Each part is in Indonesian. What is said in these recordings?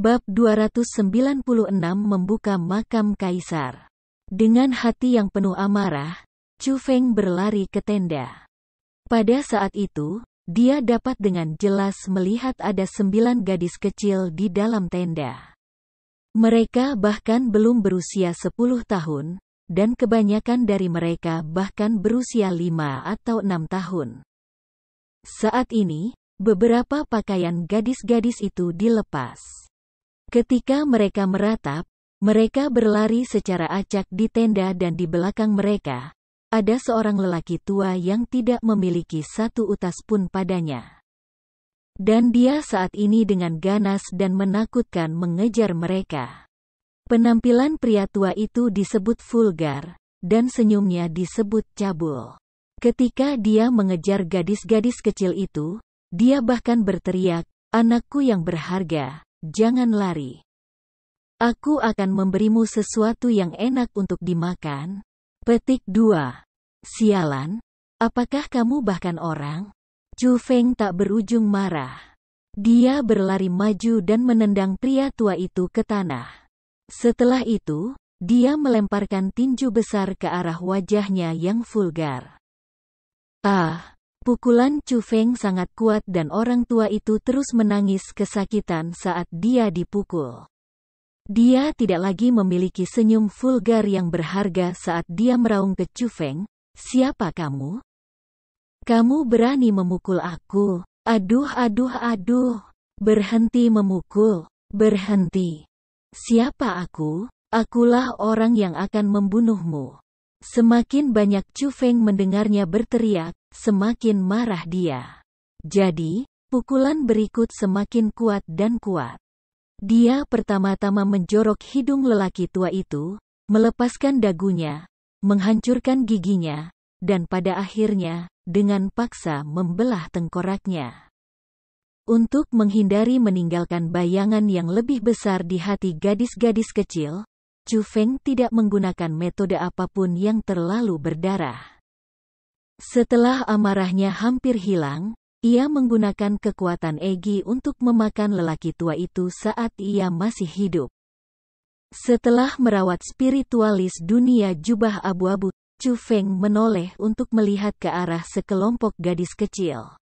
Bab 296 membuka makam kaisar. Dengan hati yang penuh amarah, Chu Feng berlari ke tenda. Pada saat itu, dia dapat dengan jelas melihat ada sembilan gadis kecil di dalam tenda. Mereka bahkan belum berusia sepuluh tahun, dan kebanyakan dari mereka bahkan berusia lima atau enam tahun. Saat ini, beberapa pakaian gadis-gadis itu dilepas. Ketika mereka meratap, mereka berlari secara acak di tenda dan di belakang mereka, ada seorang lelaki tua yang tidak memiliki satu utas pun padanya. Dan dia saat ini dengan ganas dan menakutkan mengejar mereka. Penampilan pria tua itu disebut vulgar, dan senyumnya disebut cabul. Ketika dia mengejar gadis-gadis kecil itu, dia bahkan berteriak, anakku yang berharga, Jangan lari. Aku akan memberimu sesuatu yang enak untuk dimakan. Petik 2. Sialan, apakah kamu bahkan orang? Chu Feng tak berujung marah. Dia berlari maju dan menendang pria tua itu ke tanah. Setelah itu, dia melemparkan tinju besar ke arah wajahnya yang vulgar. Ah, Pukulan Chu Feng sangat kuat dan orang tua itu terus menangis kesakitan saat dia dipukul. Dia tidak lagi memiliki senyum vulgar yang berharga saat dia meraung ke Chu Feng, siapa kamu? Kamu berani memukul aku. Aduh aduh aduh. Berhenti memukul. Berhenti. Siapa aku? Akulah orang yang akan membunuhmu. Semakin banyak Chu Feng mendengarnya berteriak, semakin marah dia. Jadi, pukulan berikut semakin kuat dan kuat. Dia pertama-tama menjorok hidung lelaki tua itu, melepaskan dagunya, menghancurkan giginya, dan pada akhirnya, dengan paksa membelah tengkoraknya. Untuk menghindari meninggalkan bayangan yang lebih besar di hati gadis-gadis kecil, Chu Feng tidak menggunakan metode apa pun yang terlalu berdarah. Setelah amarahnya hampir hilang, ia menggunakan kekuatan Egi untuk memakan lelaki tua itu saat ia masih hidup. Setelah merawat spiritualis dunia jubah abu-abu, Chu Feng menoleh untuk melihat ke arah sekelompok gadis kecil.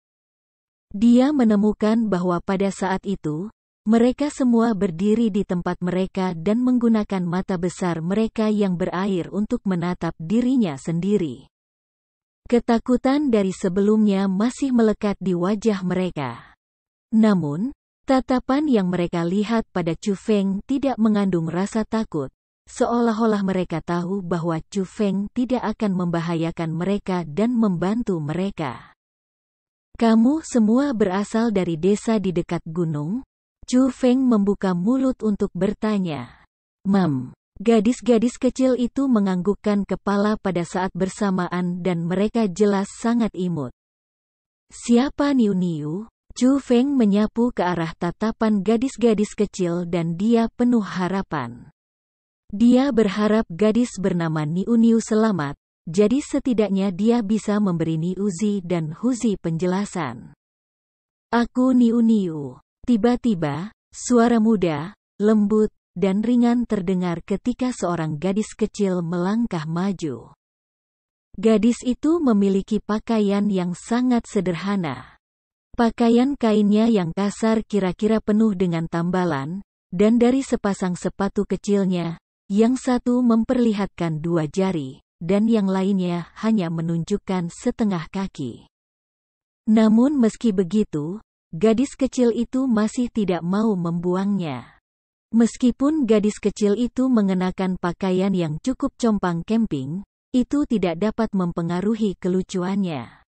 Dia menemukan bahwa pada saat itu, mereka semua berdiri di tempat mereka dan menggunakan mata besar mereka yang berair untuk menatap dirinya sendiri. Ketakutan dari sebelumnya masih melekat di wajah mereka. Namun, tatapan yang mereka lihat pada Chu Feng tidak mengandung rasa takut, seolah-olah mereka tahu bahwa Chu Feng tidak akan membahayakan mereka dan membantu mereka. Kamu semua berasal dari desa di dekat gunung, Chu Feng membuka mulut untuk bertanya. Mam. Gadis-gadis kecil itu menganggukkan kepala pada saat bersamaan dan mereka jelas sangat imut. Siapa Niu Niu? Chu Feng menyapu ke arah tatapan gadis-gadis kecil dan dia penuh harapan. Dia berharap gadis bernama Niu Niu selamat, jadi setidaknya dia bisa memberi Niu Zi dan Huzi penjelasan. Aku Niu Niu. Tiba-tiba, suara muda, lembut, dan ringan terdengar ketika seorang gadis kecil melangkah maju. Gadis itu memiliki pakaian yang sangat sederhana. Pakaian kainnya yang kasar kira-kira penuh dengan tambalan, dan dari sepasang sepatu kecilnya, yang satu memperlihatkan dua jari, dan yang lainnya hanya menunjukkan setengah kaki. Namun meski begitu, Gadis kecil itu masih tidak mau membuangnya. Meskipun gadis kecil itu mengenakan pakaian yang cukup compang camping, itu tidak dapat mempengaruhi kelucuannya.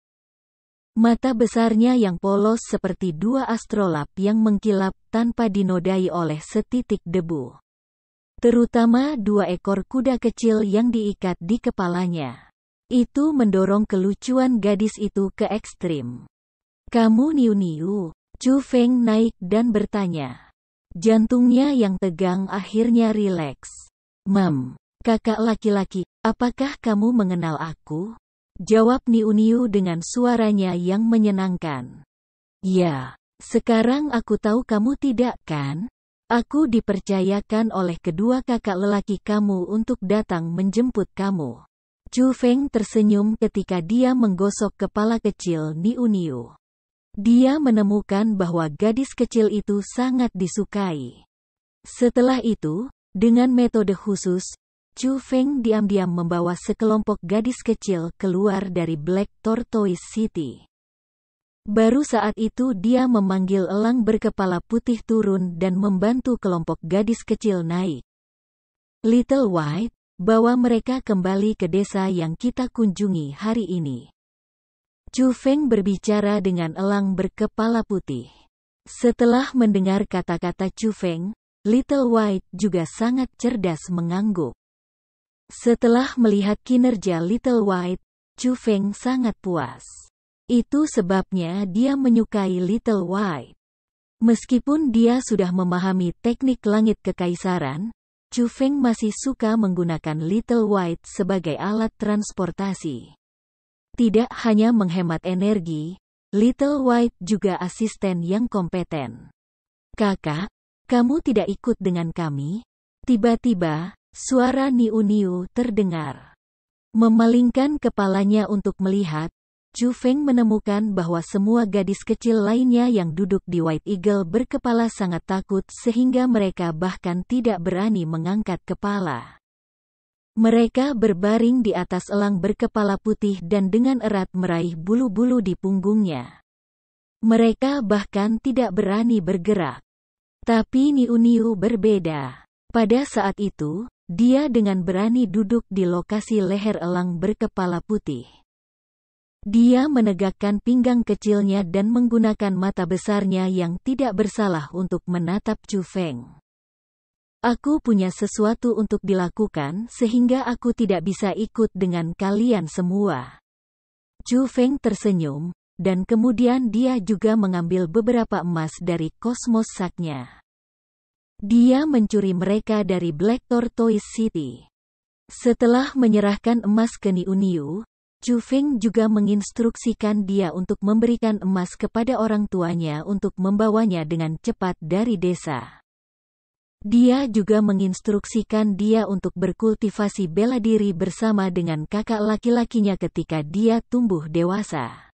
Mata besarnya yang polos seperti dua astrolab yang mengkilap tanpa dinodai oleh setitik debu. Terutama dua ekor kuda kecil yang diikat di kepalanya. Itu mendorong kelucuan gadis itu ke ekstrim. Kamu niu-niu. Chu Feng naik dan bertanya. Jantungnya yang tegang akhirnya rileks. Mam, kakak laki-laki, apakah kamu mengenal aku? Jawab Niu-Niu dengan suaranya yang menyenangkan. Ya, sekarang aku tahu kamu tidak kan? Aku dipercayakan oleh kedua kakak lelaki kamu untuk datang menjemput kamu. Chu Feng tersenyum ketika dia menggosok kepala kecil Niu Niu. Dia menemukan bahwa gadis kecil itu sangat disukai. Setelah itu, dengan metode khusus, Chu Feng diam-diam membawa sekelompok gadis kecil keluar dari Black Tortoise City. Baru saat itu dia memanggil elang berkepala putih turun dan membantu kelompok gadis kecil naik. Little White, bawa mereka kembali ke desa yang kita kunjungi hari ini. Chu Feng berbicara dengan elang berkepala putih. Setelah mendengar kata-kata Chu Feng, Little White juga sangat cerdas mengangguk. Setelah melihat kinerja Little White, Chu Feng sangat puas. Itu sebabnya dia menyukai Little White. Meskipun dia sudah memahami teknik langit kekaisaran, Chu Feng masih suka menggunakan Little White sebagai alat transportasi. Tidak hanya menghemat energi, Little White juga asisten yang kompeten. Kakak, kamu tidak ikut dengan kami? Tiba-tiba, suara Niu-Niu terdengar. Memalingkan kepalanya untuk melihat, Chu Feng menemukan bahwa semua gadis kecil lainnya yang duduk di White Eagle berkepala sangat takut sehingga mereka bahkan tidak berani mengangkat kepala. Mereka berbaring di atas elang berkepala putih dan dengan erat meraih bulu-bulu di punggungnya. Mereka bahkan tidak berani bergerak. Tapi Niu-Niu berbeda. Pada saat itu, dia dengan berani duduk di lokasi leher elang berkepala putih. Dia menegakkan pinggang kecilnya dan menggunakan mata besarnya yang tidak bersalah untuk menatap Chu Feng. Aku punya sesuatu untuk dilakukan sehingga aku tidak bisa ikut dengan kalian semua. Chu Feng tersenyum, dan kemudian dia juga mengambil beberapa emas dari kosmos saknya. Dia mencuri mereka dari Black Tortoise City. Setelah menyerahkan emas ke Niu Niu, Chu Feng juga menginstruksikan dia untuk memberikan emas kepada orang tuanya untuk membawanya dengan cepat dari desa. Dia juga menginstruksikan dia untuk berkultivasi bela diri bersama dengan kakak laki-lakinya ketika dia tumbuh dewasa.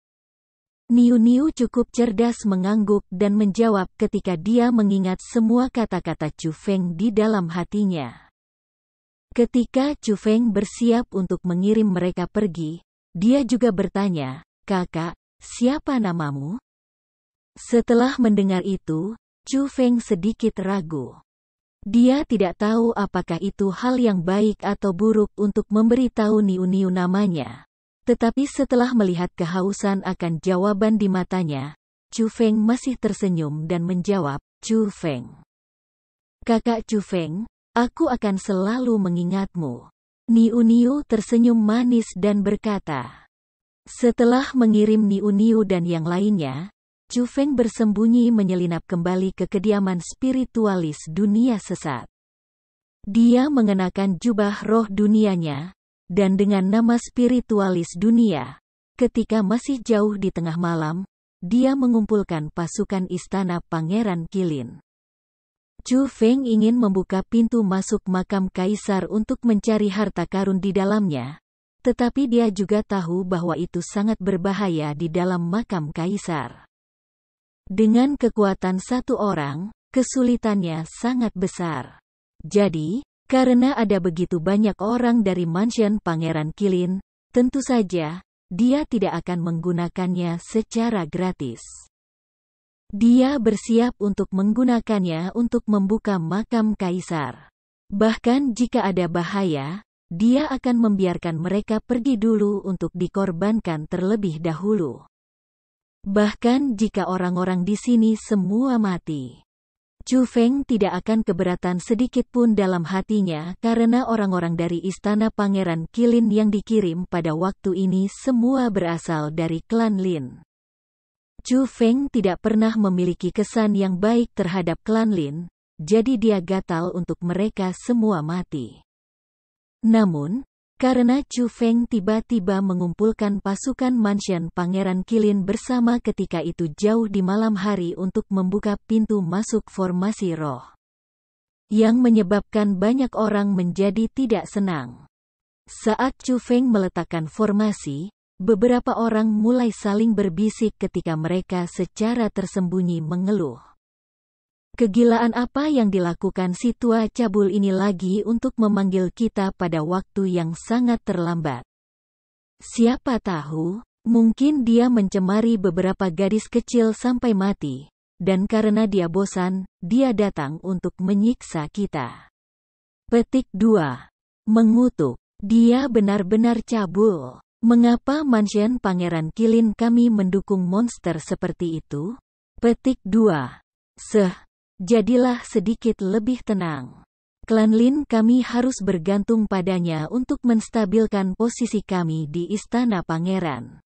Niu Niu cukup cerdas mengangguk dan menjawab ketika dia mengingat semua kata-kata Chu Feng di dalam hatinya. Ketika Chu Feng bersiap untuk mengirim mereka pergi, dia juga bertanya, kakak, siapa namamu? Setelah mendengar itu, Chu Feng sedikit ragu. Dia tidak tahu apakah itu hal yang baik atau buruk untuk memberitahu Niu-Niu namanya. Tetapi setelah melihat kehausan akan jawaban di matanya, Chu Feng masih tersenyum dan menjawab, Chu Feng. Kakak Chu Feng, aku akan selalu mengingatmu. Niu-Niu tersenyum manis dan berkata. Setelah mengirim Niu-Niu dan yang lainnya, Chu Feng bersembunyi menyelinap kembali ke kediaman spiritualis dunia sesat. Dia mengenakan jubah roh dunianya, dan dengan nama spiritualis dunia, ketika masih jauh di tengah malam, dia mengumpulkan pasukan istana Pangeran Kilin. Chu Feng ingin membuka pintu masuk makam kaisar untuk mencari harta karun di dalamnya, tetapi dia juga tahu bahwa itu sangat berbahaya di dalam makam kaisar. Dengan kekuatan satu orang, kesulitannya sangat besar. Jadi, karena ada begitu banyak orang dari mansion Pangeran Kilin, tentu saja, dia tidak akan menggunakannya secara gratis. Dia bersiap untuk menggunakannya untuk membuka makam kaisar. Bahkan jika ada bahaya, dia akan membiarkan mereka pergi dulu untuk dikorbankan terlebih dahulu. Bahkan jika orang-orang di sini semua mati. Chu Feng tidak akan keberatan sedikit pun dalam hatinya karena orang-orang dari istana Pangeran Kilin yang dikirim pada waktu ini semua berasal dari klan Lin. Chu Feng tidak pernah memiliki kesan yang baik terhadap klan Lin, jadi dia gatal untuk mereka semua mati. Namun, karena Chu Feng tiba-tiba mengumpulkan pasukan mansion Pangeran Kilin bersama ketika itu jauh di malam hari untuk membuka pintu masuk formasi roh. yang menyebabkan banyak orang menjadi tidak senang. Saat Chu Feng meletakkan formasi, beberapa orang mulai saling berbisik ketika mereka secara tersembunyi mengeluh. Kegilaan apa yang dilakukan si tua cabul ini lagi untuk memanggil kita pada waktu yang sangat terlambat? Siapa tahu, mungkin dia mencemari beberapa gadis kecil sampai mati, dan karena dia bosan, dia datang untuk menyiksa kita. Petik 2. Mengutuk. Dia benar-benar cabul. Mengapa mansion Pangeran Kilin kami mendukung monster seperti itu? Petik 2. Seh, Jadilah sedikit lebih tenang. Klan Lin kami harus bergantung padanya untuk menstabilkan posisi kami di Istana Pangeran.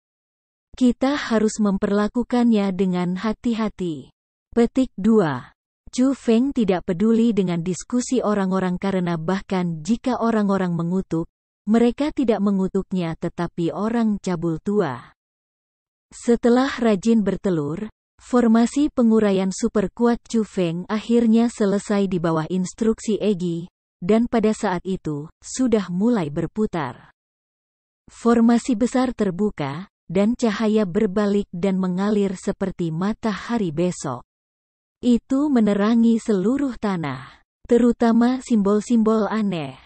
Kita harus memperlakukannya dengan hati-hati. Petik 2. Chu Feng tidak peduli dengan diskusi orang-orang karena bahkan jika orang-orang mengutuk, mereka tidak mengutuknya tetapi orang cabul tua. Setelah rajin bertelur, Formasi penguraian super kuat Chu Feng akhirnya selesai di bawah instruksi Egi, dan pada saat itu, sudah mulai berputar. Formasi besar terbuka, dan cahaya berbalik dan mengalir seperti matahari besok. Itu menerangi seluruh tanah, terutama simbol-simbol aneh.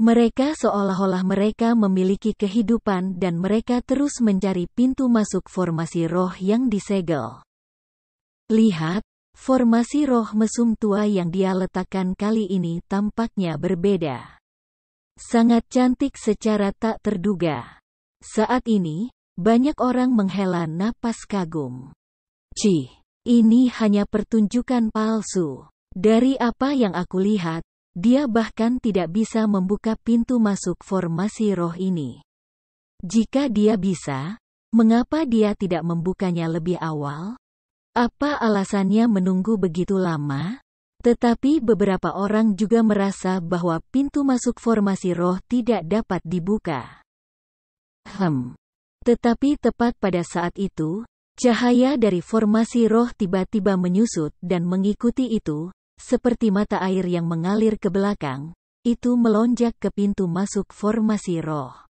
Mereka seolah-olah mereka memiliki kehidupan dan mereka terus mencari pintu masuk formasi roh yang disegel. Lihat, formasi roh mesum tua yang dia letakkan kali ini tampaknya berbeda. Sangat cantik secara tak terduga. Saat ini, banyak orang menghela napas kagum. Cih, ini hanya pertunjukan palsu. Dari apa yang aku lihat, dia bahkan tidak bisa membuka pintu masuk formasi roh ini. Jika dia bisa, mengapa dia tidak membukanya lebih awal? Apa alasannya menunggu begitu lama? Tetapi beberapa orang juga merasa bahwa pintu masuk formasi roh tidak dapat dibuka. Hmm. Tetapi tepat pada saat itu, cahaya dari formasi roh tiba-tiba menyusut dan mengikuti itu, seperti mata air yang mengalir ke belakang, itu melonjak ke pintu masuk formasi roh.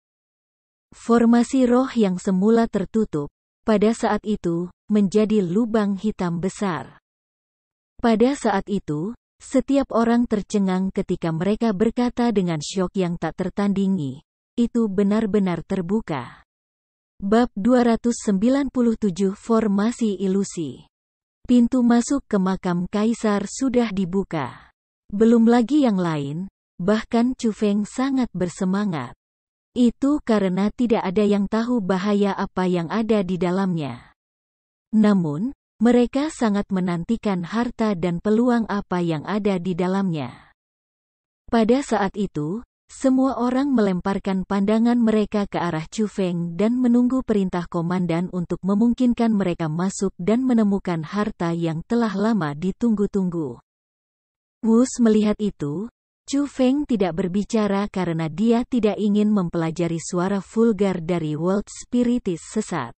Formasi roh yang semula tertutup, pada saat itu, menjadi lubang hitam besar. Pada saat itu, setiap orang tercengang ketika mereka berkata dengan syok yang tak tertandingi. Itu benar-benar terbuka. Bab 297 Formasi Ilusi Pintu masuk ke makam kaisar sudah dibuka. Belum lagi yang lain, bahkan Chu Feng sangat bersemangat. Itu karena tidak ada yang tahu bahaya apa yang ada di dalamnya. Namun, mereka sangat menantikan harta dan peluang apa yang ada di dalamnya. Pada saat itu, semua orang melemparkan pandangan mereka ke arah Chu Feng dan menunggu perintah komandan untuk memungkinkan mereka masuk dan menemukan harta yang telah lama ditunggu-tunggu. Wus melihat itu, Chu Feng tidak berbicara karena dia tidak ingin mempelajari suara vulgar dari World Spiritis sesat.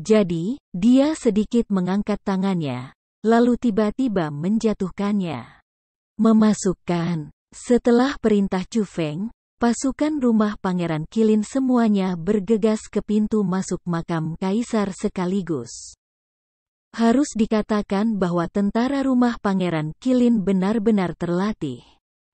Jadi, dia sedikit mengangkat tangannya, lalu tiba-tiba menjatuhkannya. Memasukkan. Setelah perintah Chu Feng, pasukan rumah Pangeran Kilin semuanya bergegas ke pintu masuk makam kaisar sekaligus. Harus dikatakan bahwa tentara rumah Pangeran Kilin benar-benar terlatih.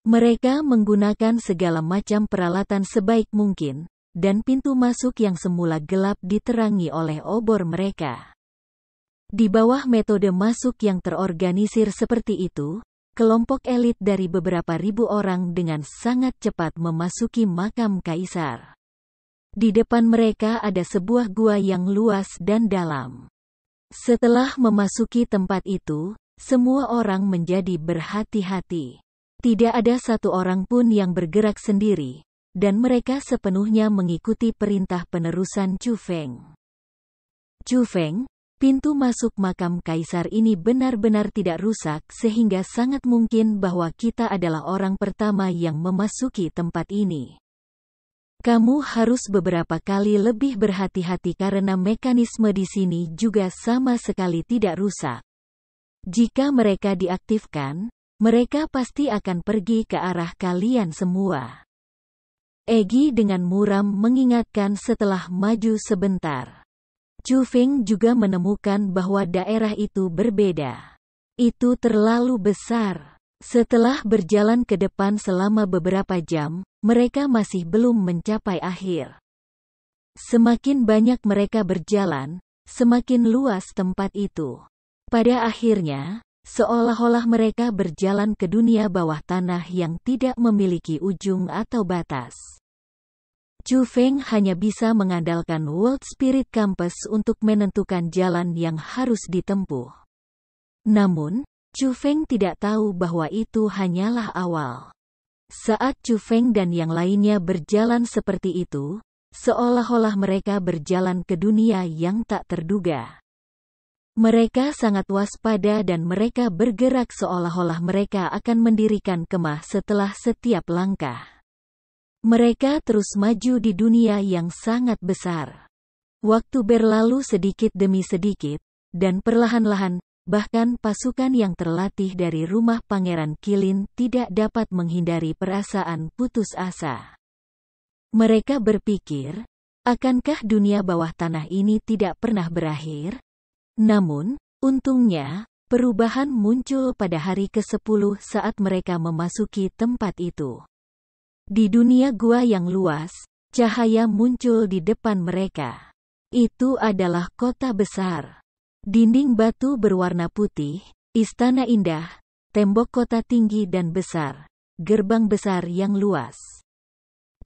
Mereka menggunakan segala macam peralatan sebaik mungkin, dan pintu masuk yang semula gelap diterangi oleh obor mereka. Di bawah metode masuk yang terorganisir seperti itu, kelompok elit dari beberapa ribu orang dengan sangat cepat memasuki makam kaisar. Di depan mereka ada sebuah gua yang luas dan dalam. Setelah memasuki tempat itu, semua orang menjadi berhati-hati. Tidak ada satu orang pun yang bergerak sendiri, dan mereka sepenuhnya mengikuti perintah penerusan Chu Feng. Chu Feng, pintu masuk makam kaisar ini benar-benar tidak rusak sehingga sangat mungkin bahwa kita adalah orang pertama yang memasuki tempat ini. Kamu harus beberapa kali lebih berhati-hati karena mekanisme di sini juga sama sekali tidak rusak. Jika mereka diaktifkan, mereka pasti akan pergi ke arah kalian semua. Egi dengan muram mengingatkan setelah maju sebentar. Chu Feng juga menemukan bahwa daerah itu berbeda. Itu terlalu besar. Setelah berjalan ke depan selama beberapa jam, mereka masih belum mencapai akhir. Semakin banyak mereka berjalan, semakin luas tempat itu. Pada akhirnya, seolah-olah mereka berjalan ke dunia bawah tanah yang tidak memiliki ujung atau batas. Chu Feng hanya bisa mengandalkan World Spirit Compass untuk menentukan jalan yang harus ditempuh. Namun, Chu Feng tidak tahu bahwa itu hanyalah awal. Saat Chu Feng dan yang lainnya berjalan seperti itu, seolah-olah mereka berjalan ke dunia yang tak terduga. Mereka sangat waspada dan mereka bergerak seolah-olah mereka akan mendirikan kemah setelah setiap langkah. Mereka terus maju di dunia yang sangat besar. Waktu berlalu sedikit demi sedikit, dan perlahan-lahan, Bahkan pasukan yang terlatih dari rumah Pangeran Kilin tidak dapat menghindari perasaan putus asa. Mereka berpikir, akankah dunia bawah tanah ini tidak pernah berakhir? Namun, untungnya, perubahan muncul pada hari ke-10 saat mereka memasuki tempat itu. Di dunia gua yang luas, cahaya muncul di depan mereka. Itu adalah kota besar. Dinding batu berwarna putih, istana indah, tembok kota tinggi dan besar, gerbang besar yang luas.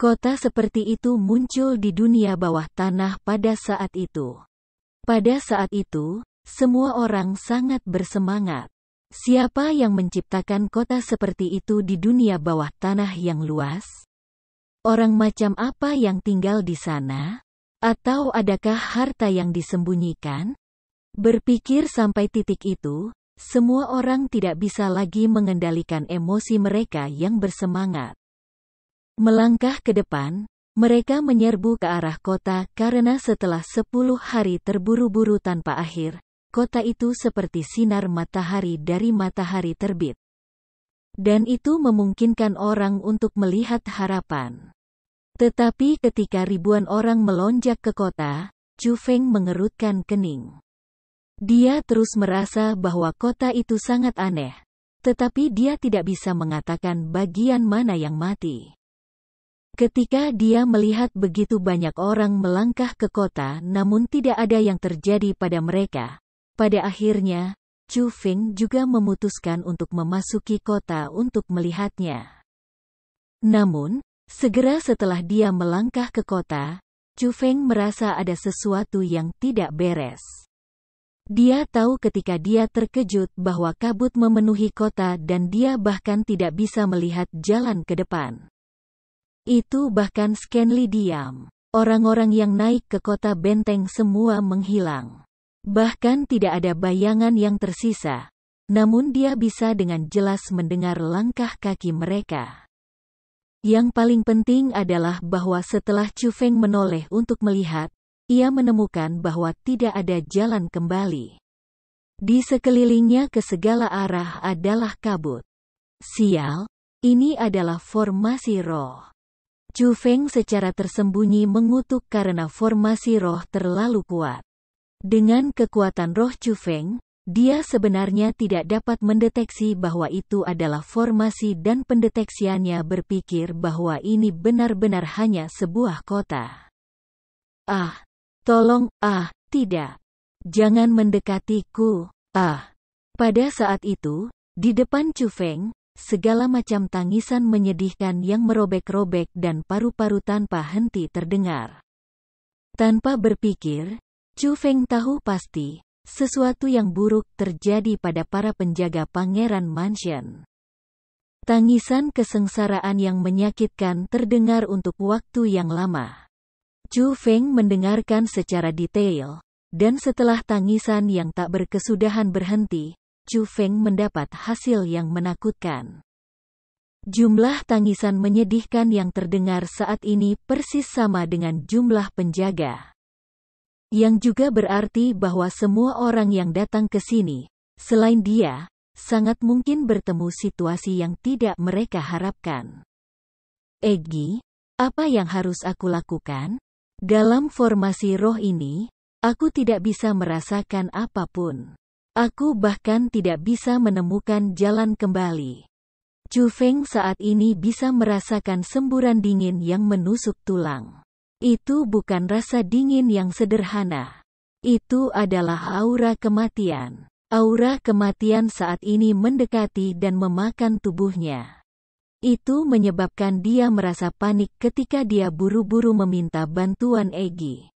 Kota seperti itu muncul di dunia bawah tanah pada saat itu. Pada saat itu, semua orang sangat bersemangat. Siapa yang menciptakan kota seperti itu di dunia bawah tanah yang luas? Orang macam apa yang tinggal di sana? Atau adakah harta yang disembunyikan? Berpikir sampai titik itu, semua orang tidak bisa lagi mengendalikan emosi mereka yang bersemangat. Melangkah ke depan, mereka menyerbu ke arah kota karena setelah sepuluh hari terburu-buru tanpa akhir, kota itu seperti sinar matahari dari matahari terbit. Dan itu memungkinkan orang untuk melihat harapan. Tetapi ketika ribuan orang melonjak ke kota, Chu Feng mengerutkan kening. Dia terus merasa bahwa kota itu sangat aneh. Tetapi dia tidak bisa mengatakan bagian mana yang mati. Ketika dia melihat begitu banyak orang melangkah ke kota namun tidak ada yang terjadi pada mereka, pada akhirnya, Chu Feng juga memutuskan untuk memasuki kota untuk melihatnya. Namun, segera setelah dia melangkah ke kota, Chu Feng merasa ada sesuatu yang tidak beres. Dia tahu ketika dia terkejut bahwa kabut memenuhi kota dan dia bahkan tidak bisa melihat jalan ke depan. Itu bahkan Scanley diam. Orang-orang yang naik ke kota benteng semua menghilang. Bahkan tidak ada bayangan yang tersisa. Namun dia bisa dengan jelas mendengar langkah kaki mereka. Yang paling penting adalah bahwa setelah Chu Feng menoleh untuk melihat, ia menemukan bahwa tidak ada jalan kembali. Di sekelilingnya ke segala arah adalah kabut. Sial, ini adalah formasi roh. Chu Feng secara tersembunyi mengutuk karena formasi roh terlalu kuat. Dengan kekuatan roh Chu Feng, dia sebenarnya tidak dapat mendeteksi bahwa itu adalah formasi dan pendeteksiannya berpikir bahwa ini benar-benar hanya sebuah kota. Ah, Tolong, ah, tidak. Jangan mendekatiku, ah. Pada saat itu, di depan Chu Feng, segala macam tangisan menyedihkan yang merobek-robek dan paru-paru tanpa henti terdengar. Tanpa berpikir, Chu Feng tahu pasti, sesuatu yang buruk terjadi pada para penjaga Pangeran Mansion. Tangisan kesengsaraan yang menyakitkan terdengar untuk waktu yang lama. Chu Feng mendengarkan secara detail, dan setelah tangisan yang tak berkesudahan berhenti, Chu Feng mendapat hasil yang menakutkan. Jumlah tangisan menyedihkan yang terdengar saat ini persis sama dengan jumlah penjaga. Yang juga berarti bahwa semua orang yang datang ke sini, selain dia, sangat mungkin bertemu situasi yang tidak mereka harapkan. Egi, apa yang harus aku lakukan? Dalam formasi roh ini, aku tidak bisa merasakan apa pun. Aku bahkan tidak bisa menemukan jalan kembali. Chu Feng saat ini bisa merasakan semburan dingin yang menusuk tulang. Itu bukan rasa dingin yang sederhana. Itu adalah aura kematian. Aura kematian saat ini mendekati dan memakan tubuhnya. Itu menyebabkan dia merasa panik ketika dia buru-buru meminta bantuan Egi.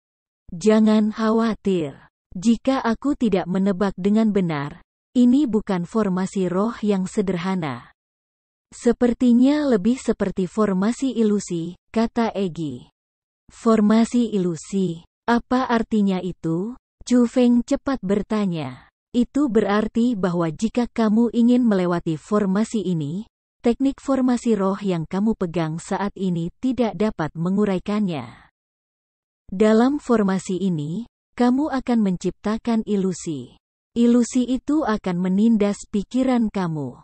Jangan khawatir. Jika aku tidak menebak dengan benar, ini bukan formasi roh yang sederhana. Sepertinya lebih seperti formasi ilusi, kata Egi. Formasi ilusi. Apa artinya itu? Chu Feng cepat bertanya. Itu berarti bahwa jika kamu ingin melewati formasi ini, teknik formasi roh yang kamu pegang saat ini tidak dapat menguraikannya. Dalam formasi ini, kamu akan menciptakan ilusi. Ilusi itu akan menindas pikiran kamu.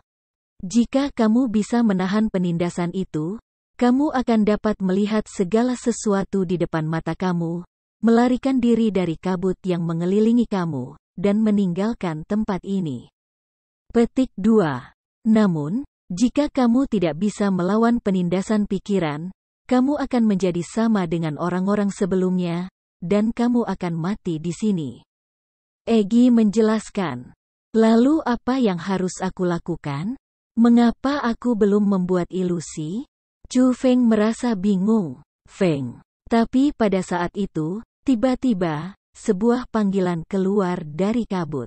Jika kamu bisa menahan penindasan itu, kamu akan dapat melihat segala sesuatu di depan mata kamu, melarikan diri dari kabut yang mengelilingi kamu, dan meninggalkan tempat ini. Petik 2. Namun, jika kamu tidak bisa melawan penindasan pikiran, kamu akan menjadi sama dengan orang-orang sebelumnya, dan kamu akan mati di sini. Egi menjelaskan. Lalu apa yang harus aku lakukan? Mengapa aku belum membuat ilusi? Chu Feng merasa bingung. Feng. Tapi pada saat itu, tiba-tiba, sebuah panggilan keluar dari kabut.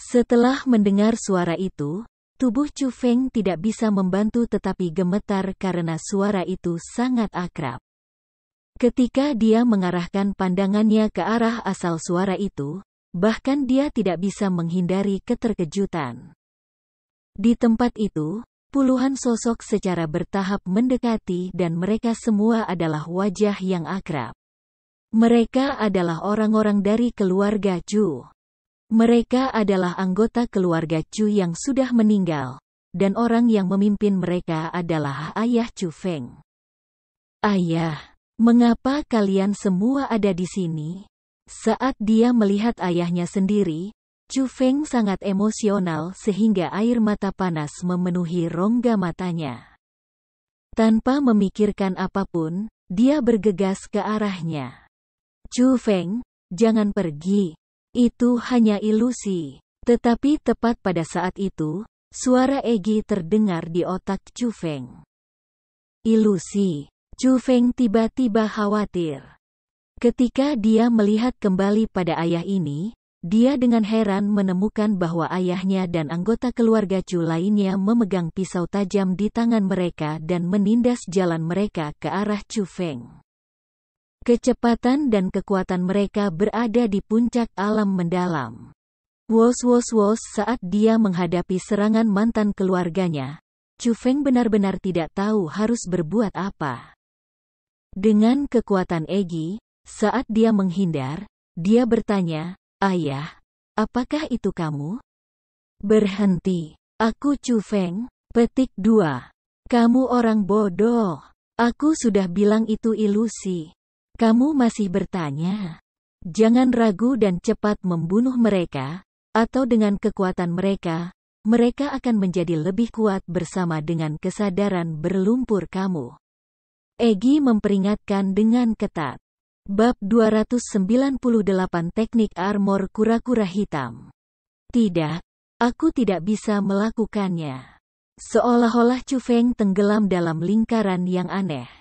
Setelah mendengar suara itu, Tubuh Chu Feng tidak bisa membantu tetapi gemetar karena suara itu sangat akrab. Ketika dia mengarahkan pandangannya ke arah asal suara itu, bahkan dia tidak bisa menghindari keterkejutan. Di tempat itu, puluhan sosok secara bertahap mendekati dan mereka semua adalah wajah yang akrab. Mereka adalah orang-orang dari keluarga Chu. Mereka adalah anggota keluarga Chu yang sudah meninggal, dan orang yang memimpin mereka adalah ayah Chu Feng. Ayah, mengapa kalian semua ada di sini? Saat dia melihat ayahnya sendiri, Chu Feng sangat emosional sehingga air mata panas memenuhi rongga matanya. Tanpa memikirkan apa pun, dia bergegas ke arahnya. Chu Feng, jangan pergi, itu hanya ilusi. Tetapi tepat pada saat itu, suara Egi terdengar di otak Chu Feng. Ilusi. Chu Feng tiba-tiba khawatir. Ketika dia melihat kembali pada ayah ini, dia dengan heran menemukan bahwa ayahnya dan anggota keluarga Chu lainnya memegang pisau tajam di tangan mereka dan menindas jalan mereka ke arah Chu Feng. Kecepatan dan kekuatan mereka berada di puncak alam mendalam. Wos wos wos saat dia menghadapi serangan mantan keluarganya, Chu Feng benar-benar tidak tahu harus berbuat apa. Dengan kekuatan Egi, saat dia menghindar, dia bertanya, Ayah, apakah itu kamu? Berhenti. Aku Chu Feng, petik dua. Kamu orang bodoh. Aku sudah bilang itu ilusi. Kamu masih bertanya? Jangan ragu dan cepat membunuh mereka, atau dengan kekuatan mereka, mereka akan menjadi lebih kuat bersama dengan kesadaran berlumpur kamu. Egi memperingatkan dengan ketat. Bab 298 Teknik Armor Kura-Kura Hitam. Tidak, aku tidak bisa melakukannya. Seolah-olah Chu Feng tenggelam dalam lingkaran yang aneh.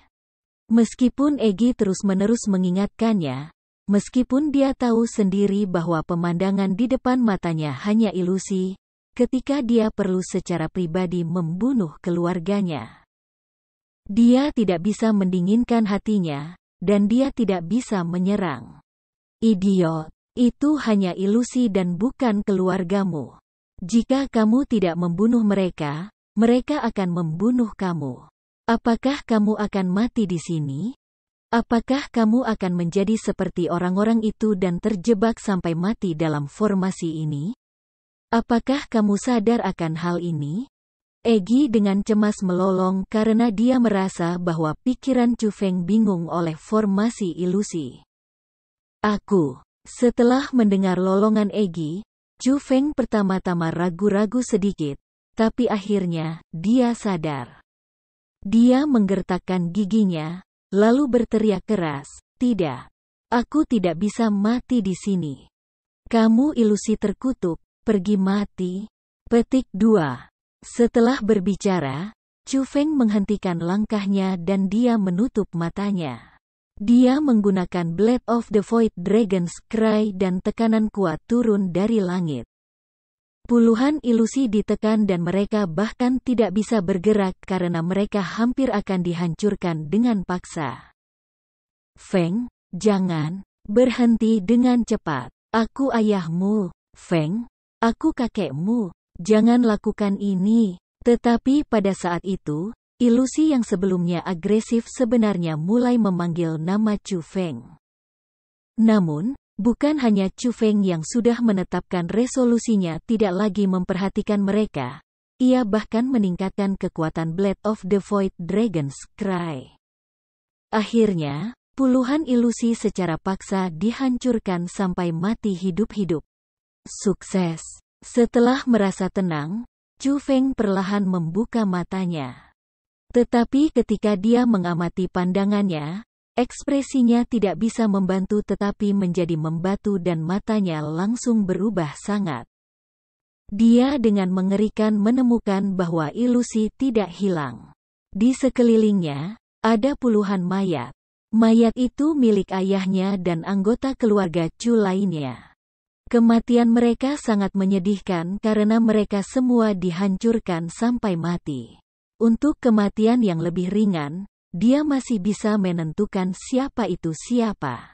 Meskipun Egi terus-menerus mengingatkannya, meskipun dia tahu sendiri bahwa pemandangan di depan matanya hanya ilusi, ketika dia perlu secara pribadi membunuh keluarganya. Dia tidak bisa mendinginkan hatinya, dan dia tidak bisa menyerang. Idiot, itu hanya ilusi dan bukan keluargamu. Jika kamu tidak membunuh mereka, mereka akan membunuh kamu. Apakah kamu akan mati di sini? Apakah kamu akan menjadi seperti orang-orang itu dan terjebak sampai mati dalam formasi ini? Apakah kamu sadar akan hal ini? Egi dengan cemas melolong karena dia merasa bahwa pikiran Chu Feng bingung oleh formasi ilusi. Aku. Setelah mendengar lolongan Egi, Chu Feng pertama-tama ragu-ragu sedikit, tapi akhirnya, dia sadar. Dia menggertakkan giginya, lalu berteriak keras, tidak. Aku tidak bisa mati di sini. Kamu ilusi terkutuk, pergi mati. Petik 2. Setelah berbicara, Chu Feng menghentikan langkahnya dan dia menutup matanya. Dia menggunakan Blade of the Void Dragon's Cry dan tekanan kuat turun dari langit. Puluhan ilusi ditekan dan mereka bahkan tidak bisa bergerak karena mereka hampir akan dihancurkan dengan paksa. Feng, jangan, berhenti dengan cepat. Aku ayahmu, Feng, aku kakekmu, Jangan lakukan ini. Tetapi pada saat itu, ilusi yang sebelumnya agresif sebenarnya mulai memanggil nama Chu Feng. Namun, bukan hanya Chu Feng yang sudah menetapkan resolusinya tidak lagi memperhatikan mereka, ia bahkan meningkatkan kekuatan Blade of the Void Dragon's Cry. Akhirnya, puluhan ilusi secara paksa dihancurkan sampai mati hidup-hidup. Sukses! Setelah merasa tenang, Chu Feng perlahan membuka matanya. Tetapi ketika dia mengamati pandangannya, ekspresinya tidak bisa membantu tetapi menjadi membatu dan matanya langsung berubah sangat. Dia dengan mengerikan menemukan bahwa ilusi tidak hilang. Di sekelilingnya, ada puluhan mayat. Mayat itu milik ayahnya dan anggota keluarga Chu lainnya. Kematian mereka sangat menyedihkan karena mereka semua dihancurkan sampai mati. Untuk kematian yang lebih ringan, dia masih bisa menentukan siapa itu siapa.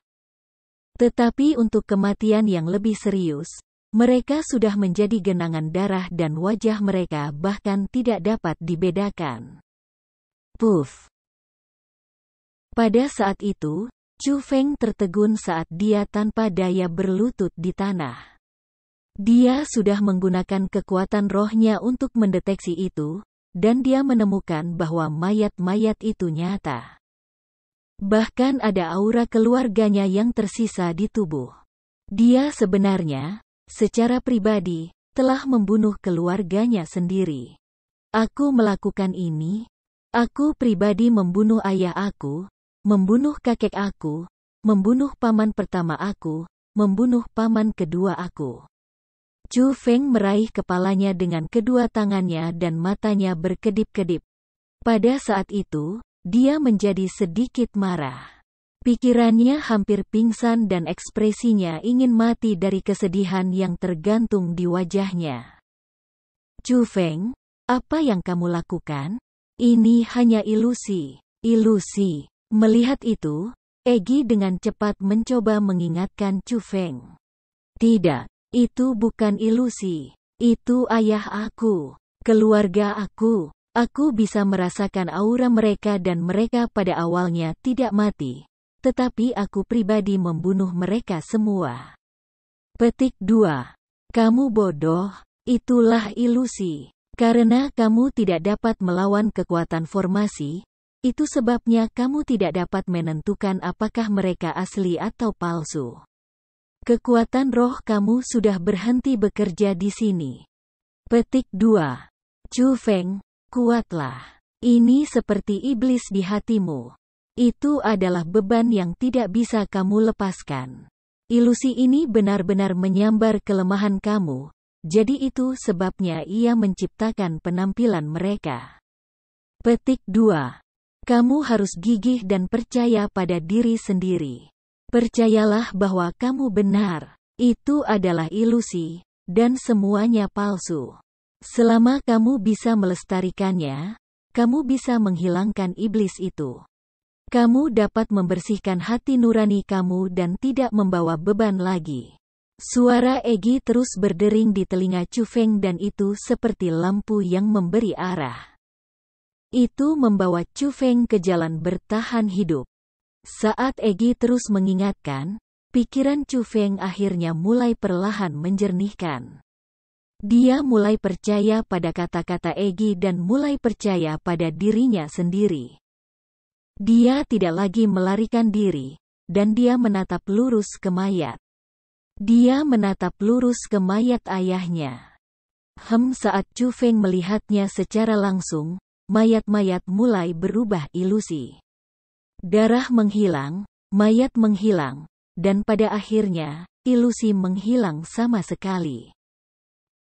Tetapi untuk kematian yang lebih serius, mereka sudah menjadi genangan darah dan wajah mereka bahkan tidak dapat dibedakan. Puff. Pada saat itu, Chu Feng tertegun saat dia tanpa daya berlutut di tanah. Dia sudah menggunakan kekuatan rohnya untuk mendeteksi itu, dan dia menemukan bahwa mayat-mayat itu nyata. Bahkan ada aura keluarganya yang tersisa di tubuh. Dia sebenarnya, secara pribadi, telah membunuh keluarganya sendiri. Aku melakukan ini. Aku pribadi membunuh ayah aku, membunuh kakek aku, membunuh paman pertama aku, membunuh paman kedua aku. Chu Feng meraih kepalanya dengan kedua tangannya dan matanya berkedip-kedip. Pada saat itu, dia menjadi sedikit marah. Pikirannya hampir pingsan dan ekspresinya ingin mati dari kesedihan yang tergantung di wajahnya. Chu Feng, apa yang kamu lakukan? Ini hanya ilusi. Ilusi. Melihat itu, Egi dengan cepat mencoba mengingatkan Chu Feng. Tidak, itu bukan ilusi. Itu ayah aku, keluarga aku. Aku bisa merasakan aura mereka dan mereka pada awalnya tidak mati. Tetapi aku pribadi membunuh mereka semua. Petik 2. Kamu bodoh, itulah ilusi. Karena kamu tidak dapat melawan kekuatan formasi, itu sebabnya kamu tidak dapat menentukan apakah mereka asli atau palsu. Kekuatan roh kamu sudah berhenti bekerja di sini. Petik 2. Chu Feng, kuatlah. Ini seperti iblis di hatimu. Itu adalah beban yang tidak bisa kamu lepaskan. Ilusi ini benar-benar menyambar kelemahan kamu, jadi itu sebabnya ia menciptakan penampilan mereka. Petik 2. Kamu harus gigih dan percaya pada diri sendiri. Percayalah bahwa kamu benar. Itu adalah ilusi, dan semuanya palsu. Selama kamu bisa melestarikannya, kamu bisa menghilangkan iblis itu. Kamu dapat membersihkan hati nurani kamu dan tidak membawa beban lagi. Suara Egi terus berdering di telinga Cufeng dan itu seperti lampu yang memberi arah. Itu membawa Chu Feng ke jalan bertahan hidup. Saat Egi terus mengingatkan, pikiran Chu Feng akhirnya mulai perlahan menjernihkan. Dia mulai percaya pada kata-kata Egi dan mulai percaya pada dirinya sendiri. Dia tidak lagi melarikan diri, dan dia menatap lurus ke mayat. Dia menatap lurus ke mayat ayahnya. Hem saat Chu Feng melihatnya secara langsung, mayat-mayat mulai berubah ilusi. Darah menghilang, mayat menghilang, dan pada akhirnya, ilusi menghilang sama sekali.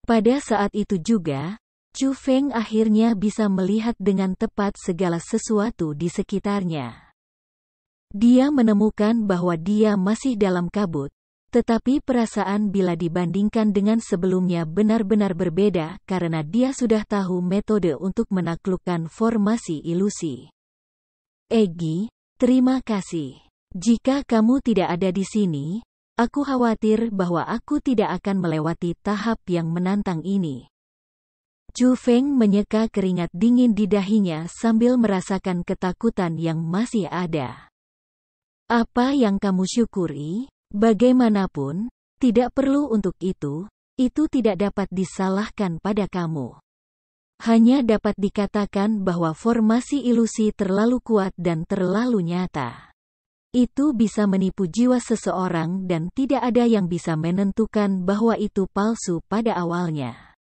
Pada saat itu juga, Chu Feng akhirnya bisa melihat dengan tepat segala sesuatu di sekitarnya. Dia menemukan bahwa dia masih dalam kabut, tetapi perasaan bila dibandingkan dengan sebelumnya benar-benar berbeda karena dia sudah tahu metode untuk menaklukkan formasi ilusi. Egi, terima kasih. Jika kamu tidak ada di sini, Aku khawatir bahwa aku tidak akan melewati tahap yang menantang ini. Chu Feng menyeka keringat dingin di dahinya sambil merasakan ketakutan yang masih ada. Apa yang kamu syukuri, bagaimanapun, tidak perlu untuk itu, itu tidak dapat disalahkan pada kamu. Hanya dapat dikatakan bahwa formasi ilusi terlalu kuat dan terlalu nyata. Itu bisa menipu jiwa seseorang dan tidak ada yang bisa menentukan bahwa itu palsu pada awalnya.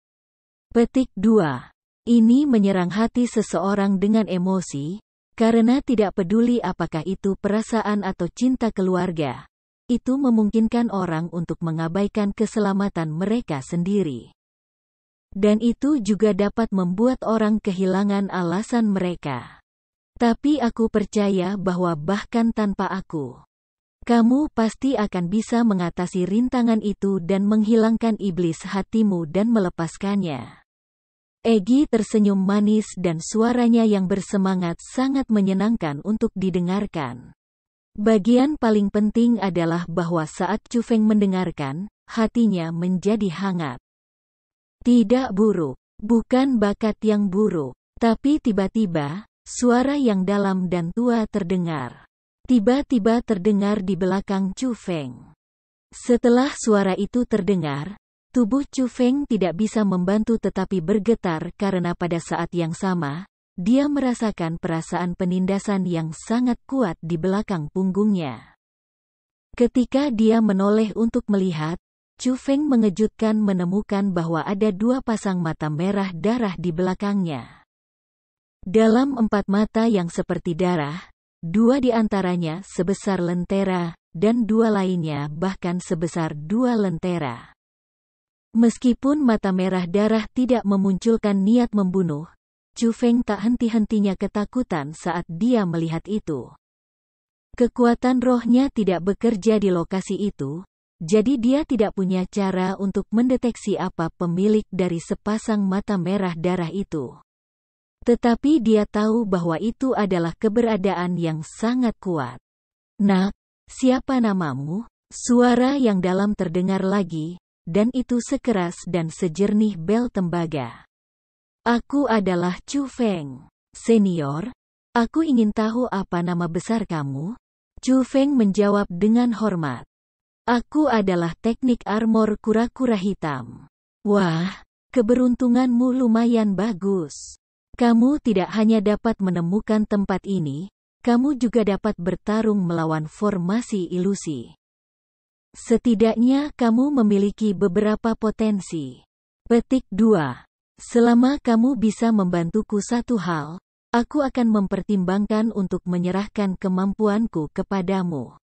Petik 2. Ini menyerang hati seseorang dengan emosi, karena tidak peduli apakah itu perasaan atau cinta keluarga. Itu memungkinkan orang untuk mengabaikan keselamatan mereka sendiri. Dan itu juga dapat membuat orang kehilangan alasan mereka. Tapi aku percaya bahwa bahkan tanpa aku, kamu pasti akan bisa mengatasi rintangan itu dan menghilangkan iblis hatimu dan melepaskannya. Egi tersenyum manis dan suaranya yang bersemangat sangat menyenangkan untuk didengarkan. Bagian paling penting adalah bahwa saat Cufeng mendengarkan, hatinya menjadi hangat. Tidak buruk, bukan bakat yang buruk, tapi tiba-tiba, Suara yang dalam dan tua terdengar. Tiba-tiba terdengar di belakang Chu Feng. Setelah suara itu terdengar, tubuh Chu Feng tidak bisa membantu tetapi bergetar karena pada saat yang sama, dia merasakan perasaan penindasan yang sangat kuat di belakang punggungnya. Ketika dia menoleh untuk melihat, Chu Feng mengejutkan menemukan bahwa ada dua pasang mata merah darah di belakangnya. Dalam empat mata yang seperti darah, dua di antaranya sebesar lentera, dan dua lainnya bahkan sebesar dua lentera. Meskipun mata merah darah tidak memunculkan niat membunuh, Chu Feng tak henti-hentinya ketakutan saat dia melihat itu. Kekuatan rohnya tidak bekerja di lokasi itu, jadi dia tidak punya cara untuk mendeteksi apa pemilik dari sepasang mata merah darah itu. Tetapi dia tahu bahwa itu adalah keberadaan yang sangat kuat. Nak, siapa namamu? Suara yang dalam terdengar lagi, dan itu sekeras dan sejernih bel tembaga. Aku adalah Chu Feng. Senior, aku ingin tahu apa nama besar kamu? Chu Feng menjawab dengan hormat. Aku adalah teknik armor kura-kura hitam. Wah, keberuntunganmu lumayan bagus. Kamu tidak hanya dapat menemukan tempat ini, kamu juga dapat bertarung melawan formasi ilusi. Setidaknya kamu memiliki beberapa potensi. Petik 2. Selama kamu bisa membantuku satu hal, aku akan mempertimbangkan untuk menyerahkan kemampuanku kepadamu.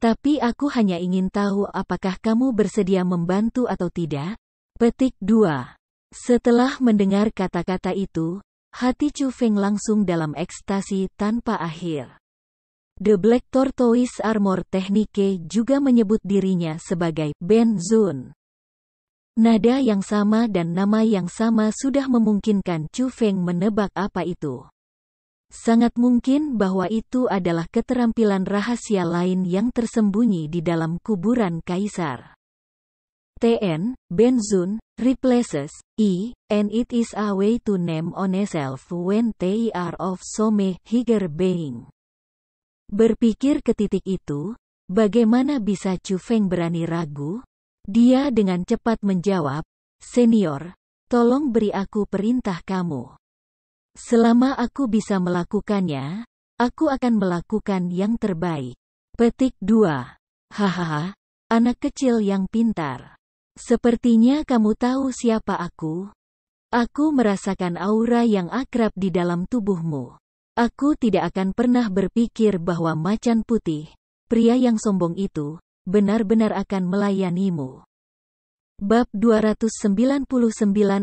Tapi aku hanya ingin tahu apakah kamu bersedia membantu atau tidak. Petik 2. Setelah mendengar kata-kata itu, Hati Chu Feng langsung dalam ekstasi tanpa akhir. The Black Tortoise Armor Technique juga menyebut dirinya sebagai Ben Zun. Nada yang sama dan nama yang sama sudah memungkinkan Chu Feng menebak apa itu. Sangat mungkin bahwa itu adalah keterampilan rahasia lain yang tersembunyi di dalam kuburan kaisar. TN, Benzun, replaces, E, and it is a way to name oneself when they are of some higher being. Berpikir ke titik itu, bagaimana bisa Chu Feng berani ragu? Dia dengan cepat menjawab, Senior, tolong beri aku perintah kamu. Selama aku bisa melakukannya, aku akan melakukan yang terbaik. Petik 2. Hahaha, anak kecil yang pintar. Sepertinya kamu tahu siapa aku. Aku merasakan aura yang akrab di dalam tubuhmu. Aku tidak akan pernah berpikir bahwa macan putih, pria yang sombong itu, benar-benar akan melayanimu. Bab 299